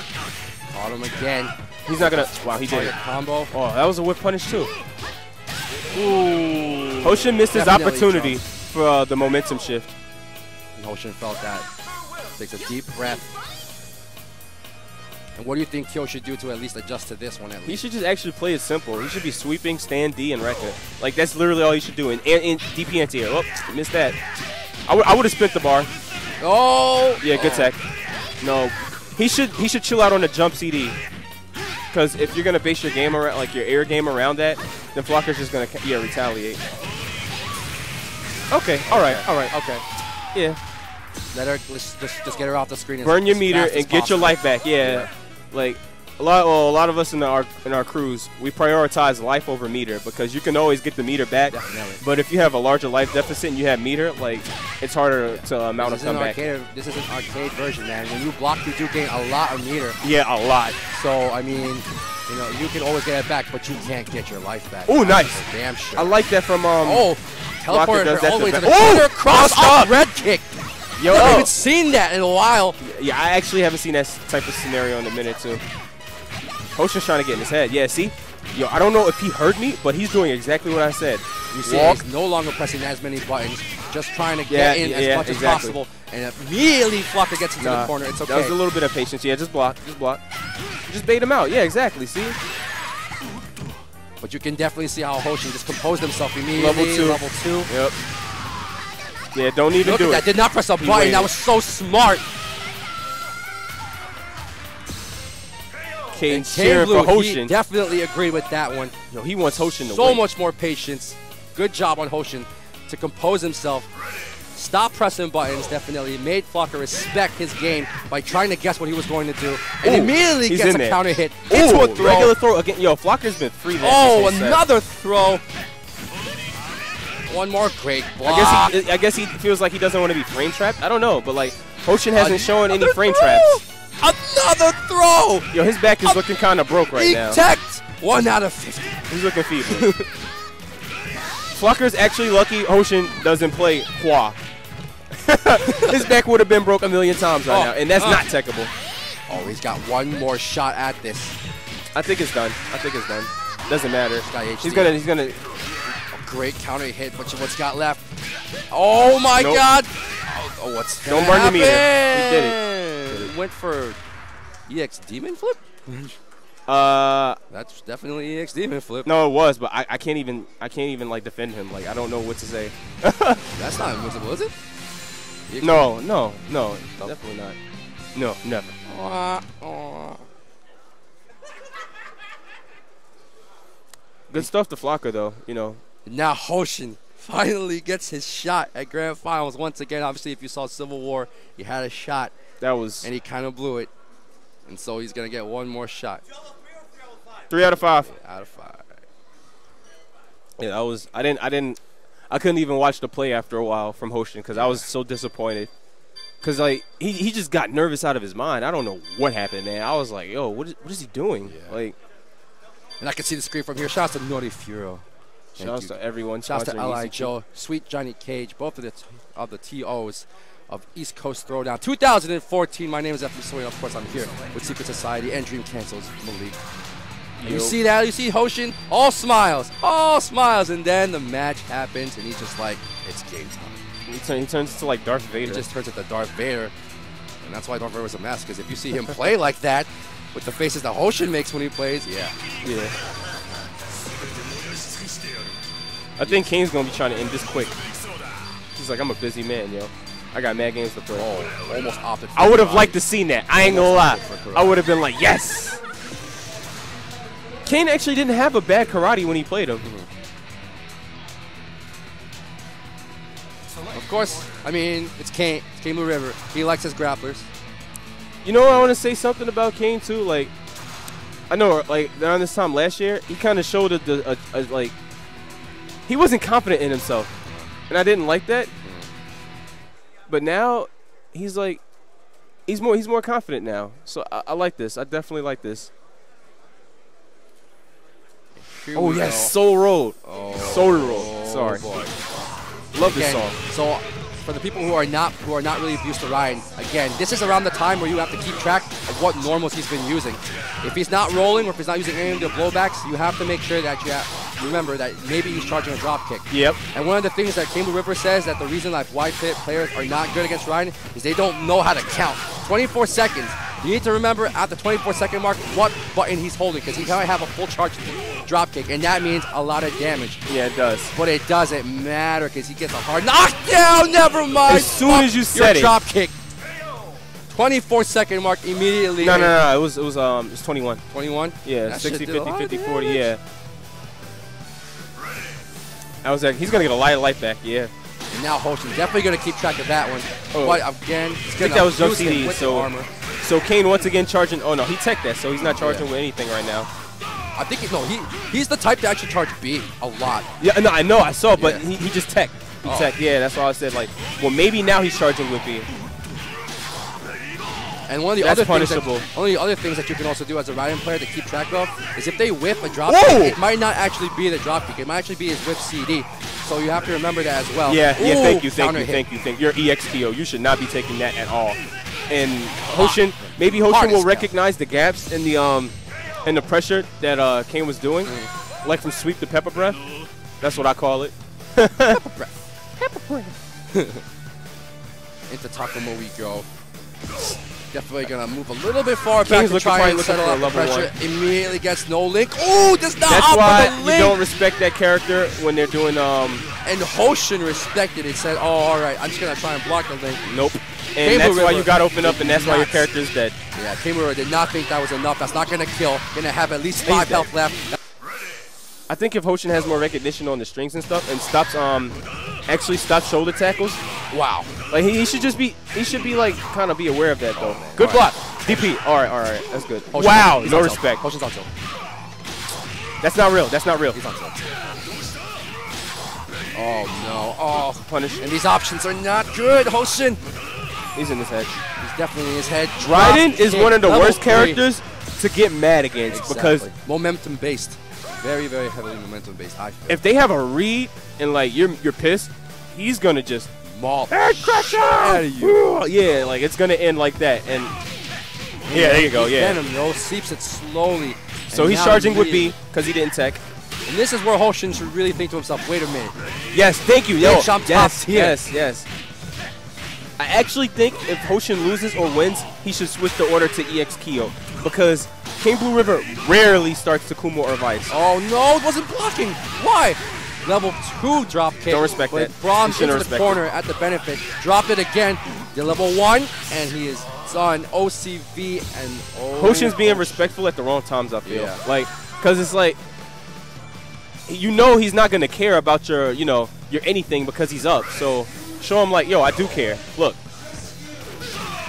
[SPEAKER 3] Caught him again.
[SPEAKER 2] He's not gonna. Wow, he did it.
[SPEAKER 3] combo.
[SPEAKER 2] Oh, that was a whip punish too. Ooh. Hoshin missed his opportunity
[SPEAKER 3] jumped.
[SPEAKER 2] for uh, the momentum shift.
[SPEAKER 3] And Hoshin felt that. Takes a deep breath. And what do you think Kyo should do to at least adjust to this one at least?
[SPEAKER 2] He should just actually play it simple. He should be sweeping, stand D, and Rekka. Like that's literally all he should do. And, and, and DP anti-air. Oh, missed that. I would I would have spent the bar.
[SPEAKER 3] Oh!
[SPEAKER 2] Yeah, good tech. No, he should he should chill out on the jump CD. Because if you're gonna base your game around like your air game around that, then Flocker's just gonna yeah retaliate. Okay, all right, all right, okay, yeah.
[SPEAKER 3] Let her let's just, just get her off the screen.
[SPEAKER 2] Burn your meter and get your life back. Yeah,
[SPEAKER 3] Yeah.
[SPEAKER 2] Like a lot. Well, a lot of us in our in our crews, we prioritize life over meter because you can always get the meter back.
[SPEAKER 3] Definitely.
[SPEAKER 2] But if you have a larger life deficit and you have meter, like it's harder to uh, mount a
[SPEAKER 3] This is, an
[SPEAKER 2] comeback.
[SPEAKER 3] arcade, this is an arcade version, man. When you block, you do gain a lot of meter.
[SPEAKER 2] Yeah, a lot.
[SPEAKER 3] So, I mean, you know, you can always get it back, but you can't get your life back. Oh,
[SPEAKER 2] nice.
[SPEAKER 3] Damn sure.
[SPEAKER 2] I like that from um.
[SPEAKER 3] Oh, her all the way
[SPEAKER 2] to the
[SPEAKER 3] the corner,
[SPEAKER 2] Ooh,
[SPEAKER 3] cross up. red kick.
[SPEAKER 2] Yo,
[SPEAKER 3] I oh. haven't seen that in a while.
[SPEAKER 2] Yeah, I actually haven't seen that type of scenario in a minute too. Hoshin's trying to get in his head. Yeah, see? Yo, I don't know if he heard me, but he's doing exactly what I said.
[SPEAKER 3] You see,
[SPEAKER 2] Walk.
[SPEAKER 3] he's no longer pressing as many buttons, just trying to
[SPEAKER 2] Yeah,
[SPEAKER 3] get in
[SPEAKER 2] yeah,
[SPEAKER 3] as
[SPEAKER 2] yeah,
[SPEAKER 3] much
[SPEAKER 2] exactly.
[SPEAKER 3] as possible. And immediately Flocker gets into
[SPEAKER 2] Nah,
[SPEAKER 3] the corner. It's okay.
[SPEAKER 2] That was a little bit of patience. Yeah, just block. Just block. Just bait him out. Yeah, exactly. See?
[SPEAKER 3] but you can definitely see how Hoshin just composed himself immediately.
[SPEAKER 2] Level two.
[SPEAKER 3] Level two.
[SPEAKER 2] Yep. Yeah, don't even
[SPEAKER 3] Look
[SPEAKER 2] do
[SPEAKER 3] at
[SPEAKER 2] it.
[SPEAKER 3] that. Did not press a
[SPEAKER 2] He
[SPEAKER 3] button.
[SPEAKER 2] waited.
[SPEAKER 3] That was so smart.
[SPEAKER 2] Kane cheering for Hoshin.
[SPEAKER 3] definitely agree with that one.
[SPEAKER 2] Yo, he wants Hoshin to
[SPEAKER 3] so
[SPEAKER 2] win.
[SPEAKER 3] much more patience. Good job on Hoshin to compose himself. Stop pressing buttons, definitely. Made Flocker respect his game by trying to guess what he was going to do. And
[SPEAKER 2] Ooh,
[SPEAKER 3] immediately gets a
[SPEAKER 2] there.
[SPEAKER 3] counter hit into a throw.
[SPEAKER 2] regular throw again. Yo, Flocker's been free there.
[SPEAKER 3] oh,
[SPEAKER 2] whole set.
[SPEAKER 3] another throw. One more great block.
[SPEAKER 2] I guess he, I guess he feels like he doesn't want to be frame trapped. I don't know, but like Hoshin hasn't shown any frame
[SPEAKER 3] throw.
[SPEAKER 2] traps.
[SPEAKER 3] Another throw.
[SPEAKER 2] Yo, his back is
[SPEAKER 3] Up-
[SPEAKER 2] looking kind of broke right now.
[SPEAKER 3] teched. One out of 50.
[SPEAKER 2] He's looking feeble. Flocker's actually lucky Hoshin doesn't play Hua. His back would have been broke a million times right
[SPEAKER 3] Oh,
[SPEAKER 2] now, and that's
[SPEAKER 3] uh.
[SPEAKER 2] not techable.
[SPEAKER 3] Oh, he's got one more shot at this.
[SPEAKER 2] I think it's done. I think it's done. Doesn't matter. He's gonna. He's gonna.
[SPEAKER 3] Great counter hit, but what's got left? Oh my
[SPEAKER 2] Nope.
[SPEAKER 3] God! Oh, oh, what's
[SPEAKER 2] Don't
[SPEAKER 3] gonna
[SPEAKER 2] burn your meter. He did it.
[SPEAKER 3] Went for EX Demon Flip.
[SPEAKER 2] Uh,
[SPEAKER 3] That's definitely EX Demon Flip.
[SPEAKER 2] no, it was, but I, I can't even. I can't even like defend him. Like I don't know what to say.
[SPEAKER 3] That's not invincible, is it? EX
[SPEAKER 2] No, no, no, definitely not. No, never.
[SPEAKER 3] Wah, wah.
[SPEAKER 2] Good stuff to Flocker though. You know.
[SPEAKER 3] Now Hoshin finally gets his shot at Grand Finals once again. Obviously, if you saw Civil War, he had a shot
[SPEAKER 2] That was
[SPEAKER 3] and he kind of blew it, and so he's gonna get one more shot
[SPEAKER 2] three out of five.
[SPEAKER 3] out of five.
[SPEAKER 2] Yeah, I was. I didn't. I didn't. I couldn't even watch the play after a while from Hoshin because I was so disappointed. Cause like he, he just got nervous out of his mind. I don't know what happened, man. I was like, yo, what is what is he doing?
[SPEAKER 3] Yeah.
[SPEAKER 2] Like,
[SPEAKER 3] And I can see the screen from here. Shouts to Naughty Furo. Thank
[SPEAKER 2] shouts
[SPEAKER 3] you.
[SPEAKER 2] to everyone.
[SPEAKER 3] Shouts to Ally Joe, Sweet Johnny Cage, both of the t- of the TOs of East Coast Throwdown 2014. My name is F. Soy, of course I'm here with Secret Society and Dream Cancels Malik. You see that? You see Hoshin? All smiles. All smiles. And then the match happens, and he's just like, it's game time.
[SPEAKER 2] He, turn, he turns into like Darth Vader.
[SPEAKER 3] He just turns into Darth Vader. And that's why Darth Vader was a mess, because if you see him play like that, with the faces that Hoshin makes when he plays, yeah.
[SPEAKER 2] yeah. I think Kane's gonna be trying to end this quick. He's like, I'm a busy man, yo. I got mad games to play.
[SPEAKER 3] Oh, almost opted
[SPEAKER 2] I would have liked to seen that. I ain't gonna lie.
[SPEAKER 3] Almost opted for
[SPEAKER 2] I would have been like, yes. Kane actually didn't have a bad karate when he played him. Mm-hmm.
[SPEAKER 3] Of course, I mean, it's Kane. It's Kane Blue River. He likes his grapplers.
[SPEAKER 2] You know, I want to say something about Kane too. Like, I know, like around this time last year, he kind of showed a, a, a, like he wasn't confident in himself, and I didn't like that. But now, he's like, he's more he's more confident now. So I, I like this. I definitely like this.
[SPEAKER 3] Here
[SPEAKER 2] Oh yes,
[SPEAKER 3] go.
[SPEAKER 2] Soul Road,
[SPEAKER 3] Oh,
[SPEAKER 2] Soul Road. Oh, sorry,
[SPEAKER 3] boy.
[SPEAKER 2] love this song.
[SPEAKER 3] So for the people who are not who are not really used to Ryan, again, this is around the time where you have to keep track of what normals he's been using. If he's not rolling or if he's not using any of the blowbacks, you have to make sure that you have, remember that maybe he's charging a drop kick.
[SPEAKER 2] Yep.
[SPEAKER 3] And one of the things that Kane Blue River says that the reason like wide pit players are not good against Ryan is they don't know how to count. 24 seconds. You need to remember at the 24 second mark what button he's holding because he can't have a full charge drop kick, and that means a lot of damage.
[SPEAKER 2] Yeah, it does.
[SPEAKER 3] But it doesn't matter because he gets a hard knockdown. Never mind.
[SPEAKER 2] As soon as you
[SPEAKER 3] your
[SPEAKER 2] said it.
[SPEAKER 3] drop kick. 24 second mark immediately.
[SPEAKER 2] No, no, no. It was it was um it was 21.
[SPEAKER 3] 21.
[SPEAKER 2] Yeah,
[SPEAKER 3] That
[SPEAKER 2] 60,
[SPEAKER 3] shit did a
[SPEAKER 2] 50,
[SPEAKER 3] lot
[SPEAKER 2] 50, 40,
[SPEAKER 3] damage.
[SPEAKER 2] yeah. I was like, he's gonna get a lot of life back, yeah.
[SPEAKER 3] And now Hoshin definitely going to keep track of that one.
[SPEAKER 2] Oh.
[SPEAKER 3] But again, it's
[SPEAKER 2] I think that was
[SPEAKER 3] him
[SPEAKER 2] CD,
[SPEAKER 3] with
[SPEAKER 2] so
[SPEAKER 3] armor.
[SPEAKER 2] so Kane once again charging. Oh no, he tech that, so he's not charging with anything right now.
[SPEAKER 3] I think he, no, he he's the type to actually charge B a lot.
[SPEAKER 2] Yeah, no, I know, I saw, but
[SPEAKER 3] Yeah.
[SPEAKER 2] he, he just tech. He
[SPEAKER 3] Oh.
[SPEAKER 2] tech, yeah. That's why I said like, well, maybe now he's charging with B.
[SPEAKER 3] And one of the
[SPEAKER 2] That's
[SPEAKER 3] other things
[SPEAKER 2] punishable.
[SPEAKER 3] that, one of the other things that you can also do as a Ryan player to keep track of is if they whip a drop
[SPEAKER 2] Whoa!
[SPEAKER 3] kick, it might not actually be the drop kick. It might actually be his whip CD. So you have to remember that as well.
[SPEAKER 2] Yeah, yeah. Thank you, thank you,
[SPEAKER 3] hit.
[SPEAKER 2] thank you, thank you. You're EXPO. You should not be taking that at all. And Hoshin, maybe Hoshin will recognize the gaps in the um in the pressure that uh Kane was doing,
[SPEAKER 3] Mm.
[SPEAKER 2] like from sweep to pepper breath. That's what I call it. Pepper breath. Pepper breath.
[SPEAKER 3] Into Takuma we go. Definitely gonna move a little bit far back
[SPEAKER 2] King's
[SPEAKER 3] to try and settle
[SPEAKER 2] a
[SPEAKER 3] out the
[SPEAKER 2] level
[SPEAKER 3] pressure. Immediately gets no link. Oh, does not
[SPEAKER 2] That's why you don't respect that character when they're doing um
[SPEAKER 3] and Hoshin respected it. Said, "Oh, all right, I'm just gonna try and block the link."
[SPEAKER 2] nope. And
[SPEAKER 3] Cable
[SPEAKER 2] that's why you got open up, and that's why your
[SPEAKER 3] nuts.
[SPEAKER 2] character's dead.
[SPEAKER 3] Yeah, Kimura did not think that was enough. That's not gonna kill. Gonna have at least five health left.
[SPEAKER 2] I think if Hoshin has more recognition on the strings and stuff, and stops um actually stop shoulder tackles,
[SPEAKER 3] Wow.
[SPEAKER 2] like he, he should just be he should be like kind of be aware of that though.
[SPEAKER 3] Oh, man.
[SPEAKER 2] Good
[SPEAKER 3] All
[SPEAKER 2] block, DP. All right, all right, that's good.
[SPEAKER 3] Hoshin's
[SPEAKER 2] wow, no
[SPEAKER 3] on tilt.
[SPEAKER 2] respect.
[SPEAKER 3] On tilt.
[SPEAKER 2] That's not real. That's not real.
[SPEAKER 3] He's on tilt. Oh no. Oh.
[SPEAKER 2] Punish.
[SPEAKER 3] And these options are not good, Hoshin.
[SPEAKER 2] He's in his head.
[SPEAKER 3] He's definitely in his head. Raiden
[SPEAKER 2] is one of the worst
[SPEAKER 3] three.
[SPEAKER 2] characters to get mad against
[SPEAKER 3] Exactly.
[SPEAKER 2] because
[SPEAKER 3] momentum based. Very, very heavily momentum based. I feel.
[SPEAKER 2] if they have a read and like you're you're pissed, he's gonna just
[SPEAKER 3] Maul.
[SPEAKER 2] Head crusher!
[SPEAKER 3] Outta you.
[SPEAKER 2] Yeah, like it's gonna end like that. And yeah, there you go. Yeah.
[SPEAKER 3] Venom, yo, seeps it slowly.
[SPEAKER 2] So he's charging with
[SPEAKER 3] really-
[SPEAKER 2] B because he didn't tech.
[SPEAKER 3] And this is where Hoshin should really think to himself, wait a minute.
[SPEAKER 2] Yes, thank you. Yo,
[SPEAKER 3] Bitch,
[SPEAKER 2] yes,
[SPEAKER 3] tier.
[SPEAKER 2] yes, yes. I actually think if Hoshin loses or wins, he should switch the order to EX Kyo because Kane Blue River rarely starts Takuma or Vice.
[SPEAKER 3] Oh no, it wasn't blocking. Why? Level two drop kick.
[SPEAKER 2] Don't respect.
[SPEAKER 3] Braum
[SPEAKER 2] You
[SPEAKER 3] into the corner at the benefit. Dropped it again. The level one, and he is on OCV and oh.
[SPEAKER 2] Hoshin's being respectful at the wrong times. I feel
[SPEAKER 3] Yeah.
[SPEAKER 2] like because it's like you know he's not gonna care about your you know your anything because he's up. So show him like yo, I do care. Look,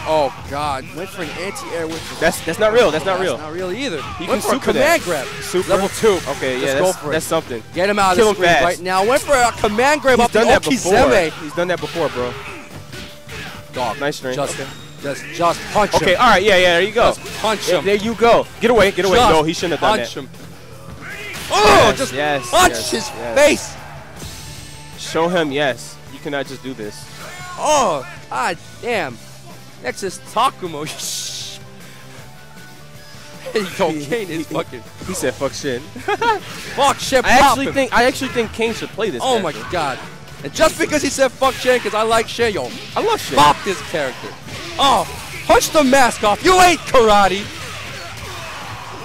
[SPEAKER 3] Oh God, went for an anti-air with.
[SPEAKER 2] that's that's not real. That's not real.
[SPEAKER 3] Not real either.
[SPEAKER 2] He
[SPEAKER 3] went
[SPEAKER 2] can
[SPEAKER 3] for a
[SPEAKER 2] super
[SPEAKER 3] command
[SPEAKER 2] that.
[SPEAKER 3] grab.
[SPEAKER 2] Super
[SPEAKER 3] Level two.
[SPEAKER 2] Okay, yeah,
[SPEAKER 3] Let's go
[SPEAKER 2] that's,
[SPEAKER 3] for it.
[SPEAKER 2] something.
[SPEAKER 3] Get him out of
[SPEAKER 2] Kill
[SPEAKER 3] the
[SPEAKER 2] him
[SPEAKER 3] screen
[SPEAKER 2] fast.
[SPEAKER 3] right now. Went for a command grab
[SPEAKER 2] He's
[SPEAKER 3] the
[SPEAKER 2] done that before. He's done that before, bro.
[SPEAKER 3] Dog.
[SPEAKER 2] Nice string.
[SPEAKER 3] Just,
[SPEAKER 2] Okay.
[SPEAKER 3] just, just punch him.
[SPEAKER 2] Okay, all right, yeah, yeah, there you go.
[SPEAKER 3] Just punch
[SPEAKER 2] Yeah,
[SPEAKER 3] him.
[SPEAKER 2] there you go. Get away, get away.
[SPEAKER 3] Just
[SPEAKER 2] No, he shouldn't have done
[SPEAKER 3] punch
[SPEAKER 2] that.
[SPEAKER 3] him. Oh,
[SPEAKER 2] Yes,
[SPEAKER 3] just
[SPEAKER 2] yes,
[SPEAKER 3] punch
[SPEAKER 2] yes,
[SPEAKER 3] his face.
[SPEAKER 2] Show him, yes. You cannot just do this.
[SPEAKER 3] Oh, god damn. Next is Takuma. Yo, Kane is fucking
[SPEAKER 2] He said fuck shit.
[SPEAKER 3] fuck shit.
[SPEAKER 2] I actually think I actually think Kane should play this.
[SPEAKER 3] Oh my god. And just because he said fuck Shen, because I like Shen, yo,
[SPEAKER 2] I love shit.
[SPEAKER 3] pop this character. Oh, punch the mask off. You ain't karate.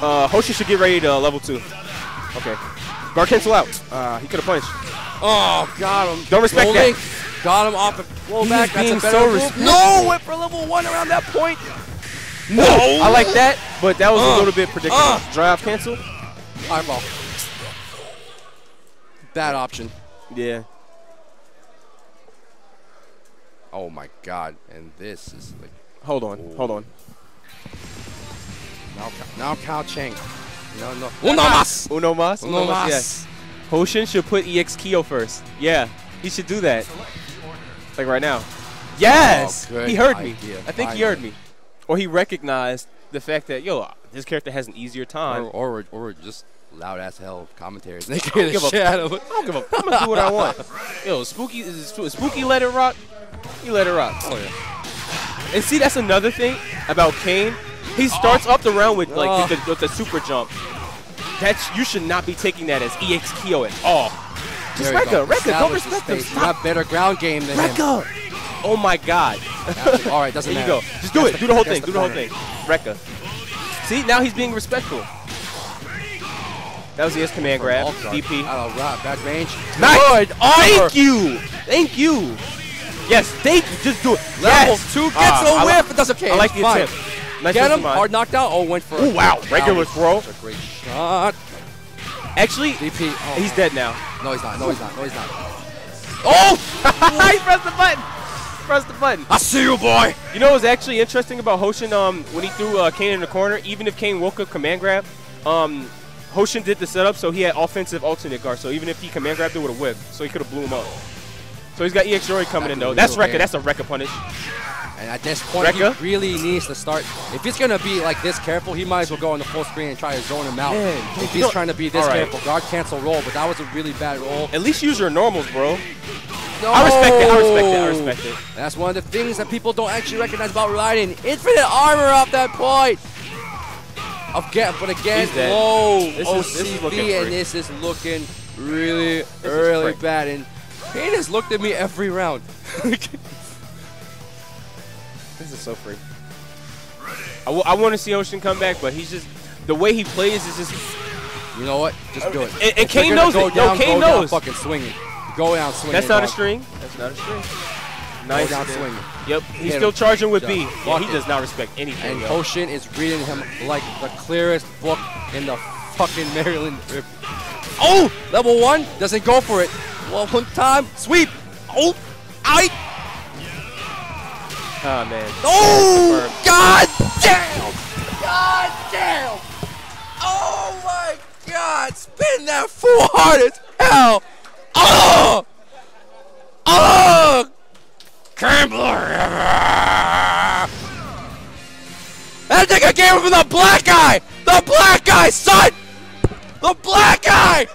[SPEAKER 2] Uh, Hoshin should get ready to uh, level two. Okay. Guard cancel out. Uh, he could have punched.
[SPEAKER 3] Oh, got him.
[SPEAKER 2] Don't respect
[SPEAKER 3] Rolling.
[SPEAKER 2] that.
[SPEAKER 3] Got him off a roll back. That's a better
[SPEAKER 2] so
[SPEAKER 3] move. No, went for level one around that point.
[SPEAKER 2] No, I like that, but that was
[SPEAKER 3] Uh,
[SPEAKER 2] a little bit predictable.
[SPEAKER 3] uh.
[SPEAKER 2] Drive cancel.
[SPEAKER 3] Eyeball. Bad option.
[SPEAKER 2] Yeah.
[SPEAKER 3] Oh my god. And this is like
[SPEAKER 2] Hold on. Hold on.
[SPEAKER 3] now, now Kao Cheng. No, no. Uno mas.
[SPEAKER 2] Uno mas.
[SPEAKER 3] Uno mas.
[SPEAKER 2] Yes. Hoshin should put EX Kyo first. Yeah, he should do that. Like right now. Yes,
[SPEAKER 3] Oh,
[SPEAKER 2] he heard me. I think he heard me, or he recognized the fact that yo, this character has an easier time.
[SPEAKER 3] Or, or, or just loud as hell commentaries. They
[SPEAKER 2] don't give a
[SPEAKER 3] shit out of it.
[SPEAKER 2] I don't give a. I'm gonna do what I want. Yo, spooky spooky. Let it rock. You let it rock.
[SPEAKER 3] Oh yeah.
[SPEAKER 2] And see, that's another thing about Kane. He starts up the round with like
[SPEAKER 3] Oh.
[SPEAKER 2] the, the, with the super jump. That's you should not be taking that as EX Kyo at all. Just
[SPEAKER 3] There.
[SPEAKER 2] Rekka, Rekka, don't respect him.
[SPEAKER 3] space. You
[SPEAKER 2] Stop.
[SPEAKER 3] have better ground game than him.
[SPEAKER 2] Rekka. Oh my God.
[SPEAKER 3] All right, doesn't
[SPEAKER 2] There you go. Just do
[SPEAKER 3] That's
[SPEAKER 2] it. Do the whole
[SPEAKER 3] that's
[SPEAKER 2] thing. Do the whole thing. Rekka. See, now he's being respectful. That was the S command grab.
[SPEAKER 3] Alt guard.
[SPEAKER 2] DP.
[SPEAKER 3] Out of ra- range.
[SPEAKER 2] Nice.
[SPEAKER 3] Good armor.
[SPEAKER 2] Thank you. Thank you. Yes, thank you. Just do it.
[SPEAKER 3] Level
[SPEAKER 2] yes.
[SPEAKER 3] two gets
[SPEAKER 2] Ah, I
[SPEAKER 3] a
[SPEAKER 2] li-
[SPEAKER 3] whiff. It does okay.
[SPEAKER 2] I like
[SPEAKER 3] it's
[SPEAKER 2] the attempt. Nice
[SPEAKER 3] Get
[SPEAKER 2] sense
[SPEAKER 3] him.
[SPEAKER 2] of mind.
[SPEAKER 3] Hard knockdown. Oh, went for.
[SPEAKER 2] Ooh, wow. Regular throw.
[SPEAKER 3] such a great shot.
[SPEAKER 2] Actually,
[SPEAKER 3] DP. Oh,
[SPEAKER 2] he's dead now.
[SPEAKER 3] No, he's not. No, he's not. No, he's not.
[SPEAKER 2] Oh! he pressed the button. Press the button.
[SPEAKER 3] I see you, boy.
[SPEAKER 2] You know what's actually interesting about Hoshin? Um, when he threw uh, Kane in the corner, even if Kane woke up command grab, um, Hoshin did the setup, so he had offensive alternate guard. So even if he command grabbed it with a whip, so he could have blew him up. So he's got EX Iori coming in though. That's
[SPEAKER 3] game.
[SPEAKER 2] That's a Rekka punish.
[SPEAKER 3] And at this point,
[SPEAKER 2] Rekka?
[SPEAKER 3] he really needs to start. If he's gonna be like this careful, he might as well go on the full screen and try to zone him out.
[SPEAKER 2] Man,
[SPEAKER 3] if he's
[SPEAKER 2] don't-
[SPEAKER 3] trying to be this
[SPEAKER 2] All right.
[SPEAKER 3] careful, guard cancel roll, but that was a really bad roll.
[SPEAKER 2] At least use your normals, bro.
[SPEAKER 3] No.
[SPEAKER 2] I respect it. I respect it. I respect it.
[SPEAKER 3] That's one of the things that people don't actually recognize about Raiden. Infinite armor off that point. Of Again, but again,
[SPEAKER 2] He's dead.
[SPEAKER 3] low
[SPEAKER 2] This is-
[SPEAKER 3] OCB,
[SPEAKER 2] this is
[SPEAKER 3] and this is looking really,
[SPEAKER 2] is
[SPEAKER 3] really bad. And Kane has looked at me every round.
[SPEAKER 2] This is so free. I, want to see Hoshin come back, but he's just the way he plays is just
[SPEAKER 3] you know what? Just do it.
[SPEAKER 2] And- and
[SPEAKER 3] If
[SPEAKER 2] Kane knows
[SPEAKER 3] go
[SPEAKER 2] it. No,
[SPEAKER 3] Down,
[SPEAKER 2] Kane
[SPEAKER 3] go down
[SPEAKER 2] knows.
[SPEAKER 3] fucking swinging. Go down swinging.
[SPEAKER 2] That's not a string. That's not a string.
[SPEAKER 3] Go
[SPEAKER 2] Nice.
[SPEAKER 3] down swinging.
[SPEAKER 2] Yep. He's
[SPEAKER 3] Hit
[SPEAKER 2] still
[SPEAKER 3] him.
[SPEAKER 2] charging with
[SPEAKER 3] Just
[SPEAKER 2] B. Yeah, he does not respect anything.
[SPEAKER 3] And
[SPEAKER 2] yo.
[SPEAKER 3] Hoshin is reading him like the clearest book in the fucking Maryland. Rip. Oh! Level one doesn't go for it. Well, one time sweep. Oh! I.
[SPEAKER 2] Oh man.
[SPEAKER 3] Oh! God damn! God damn! Oh my God! Spin that full hard as hell! Oh! Oh! Cambler! That nigga gave him the black eye! The black eye, son! The black eye!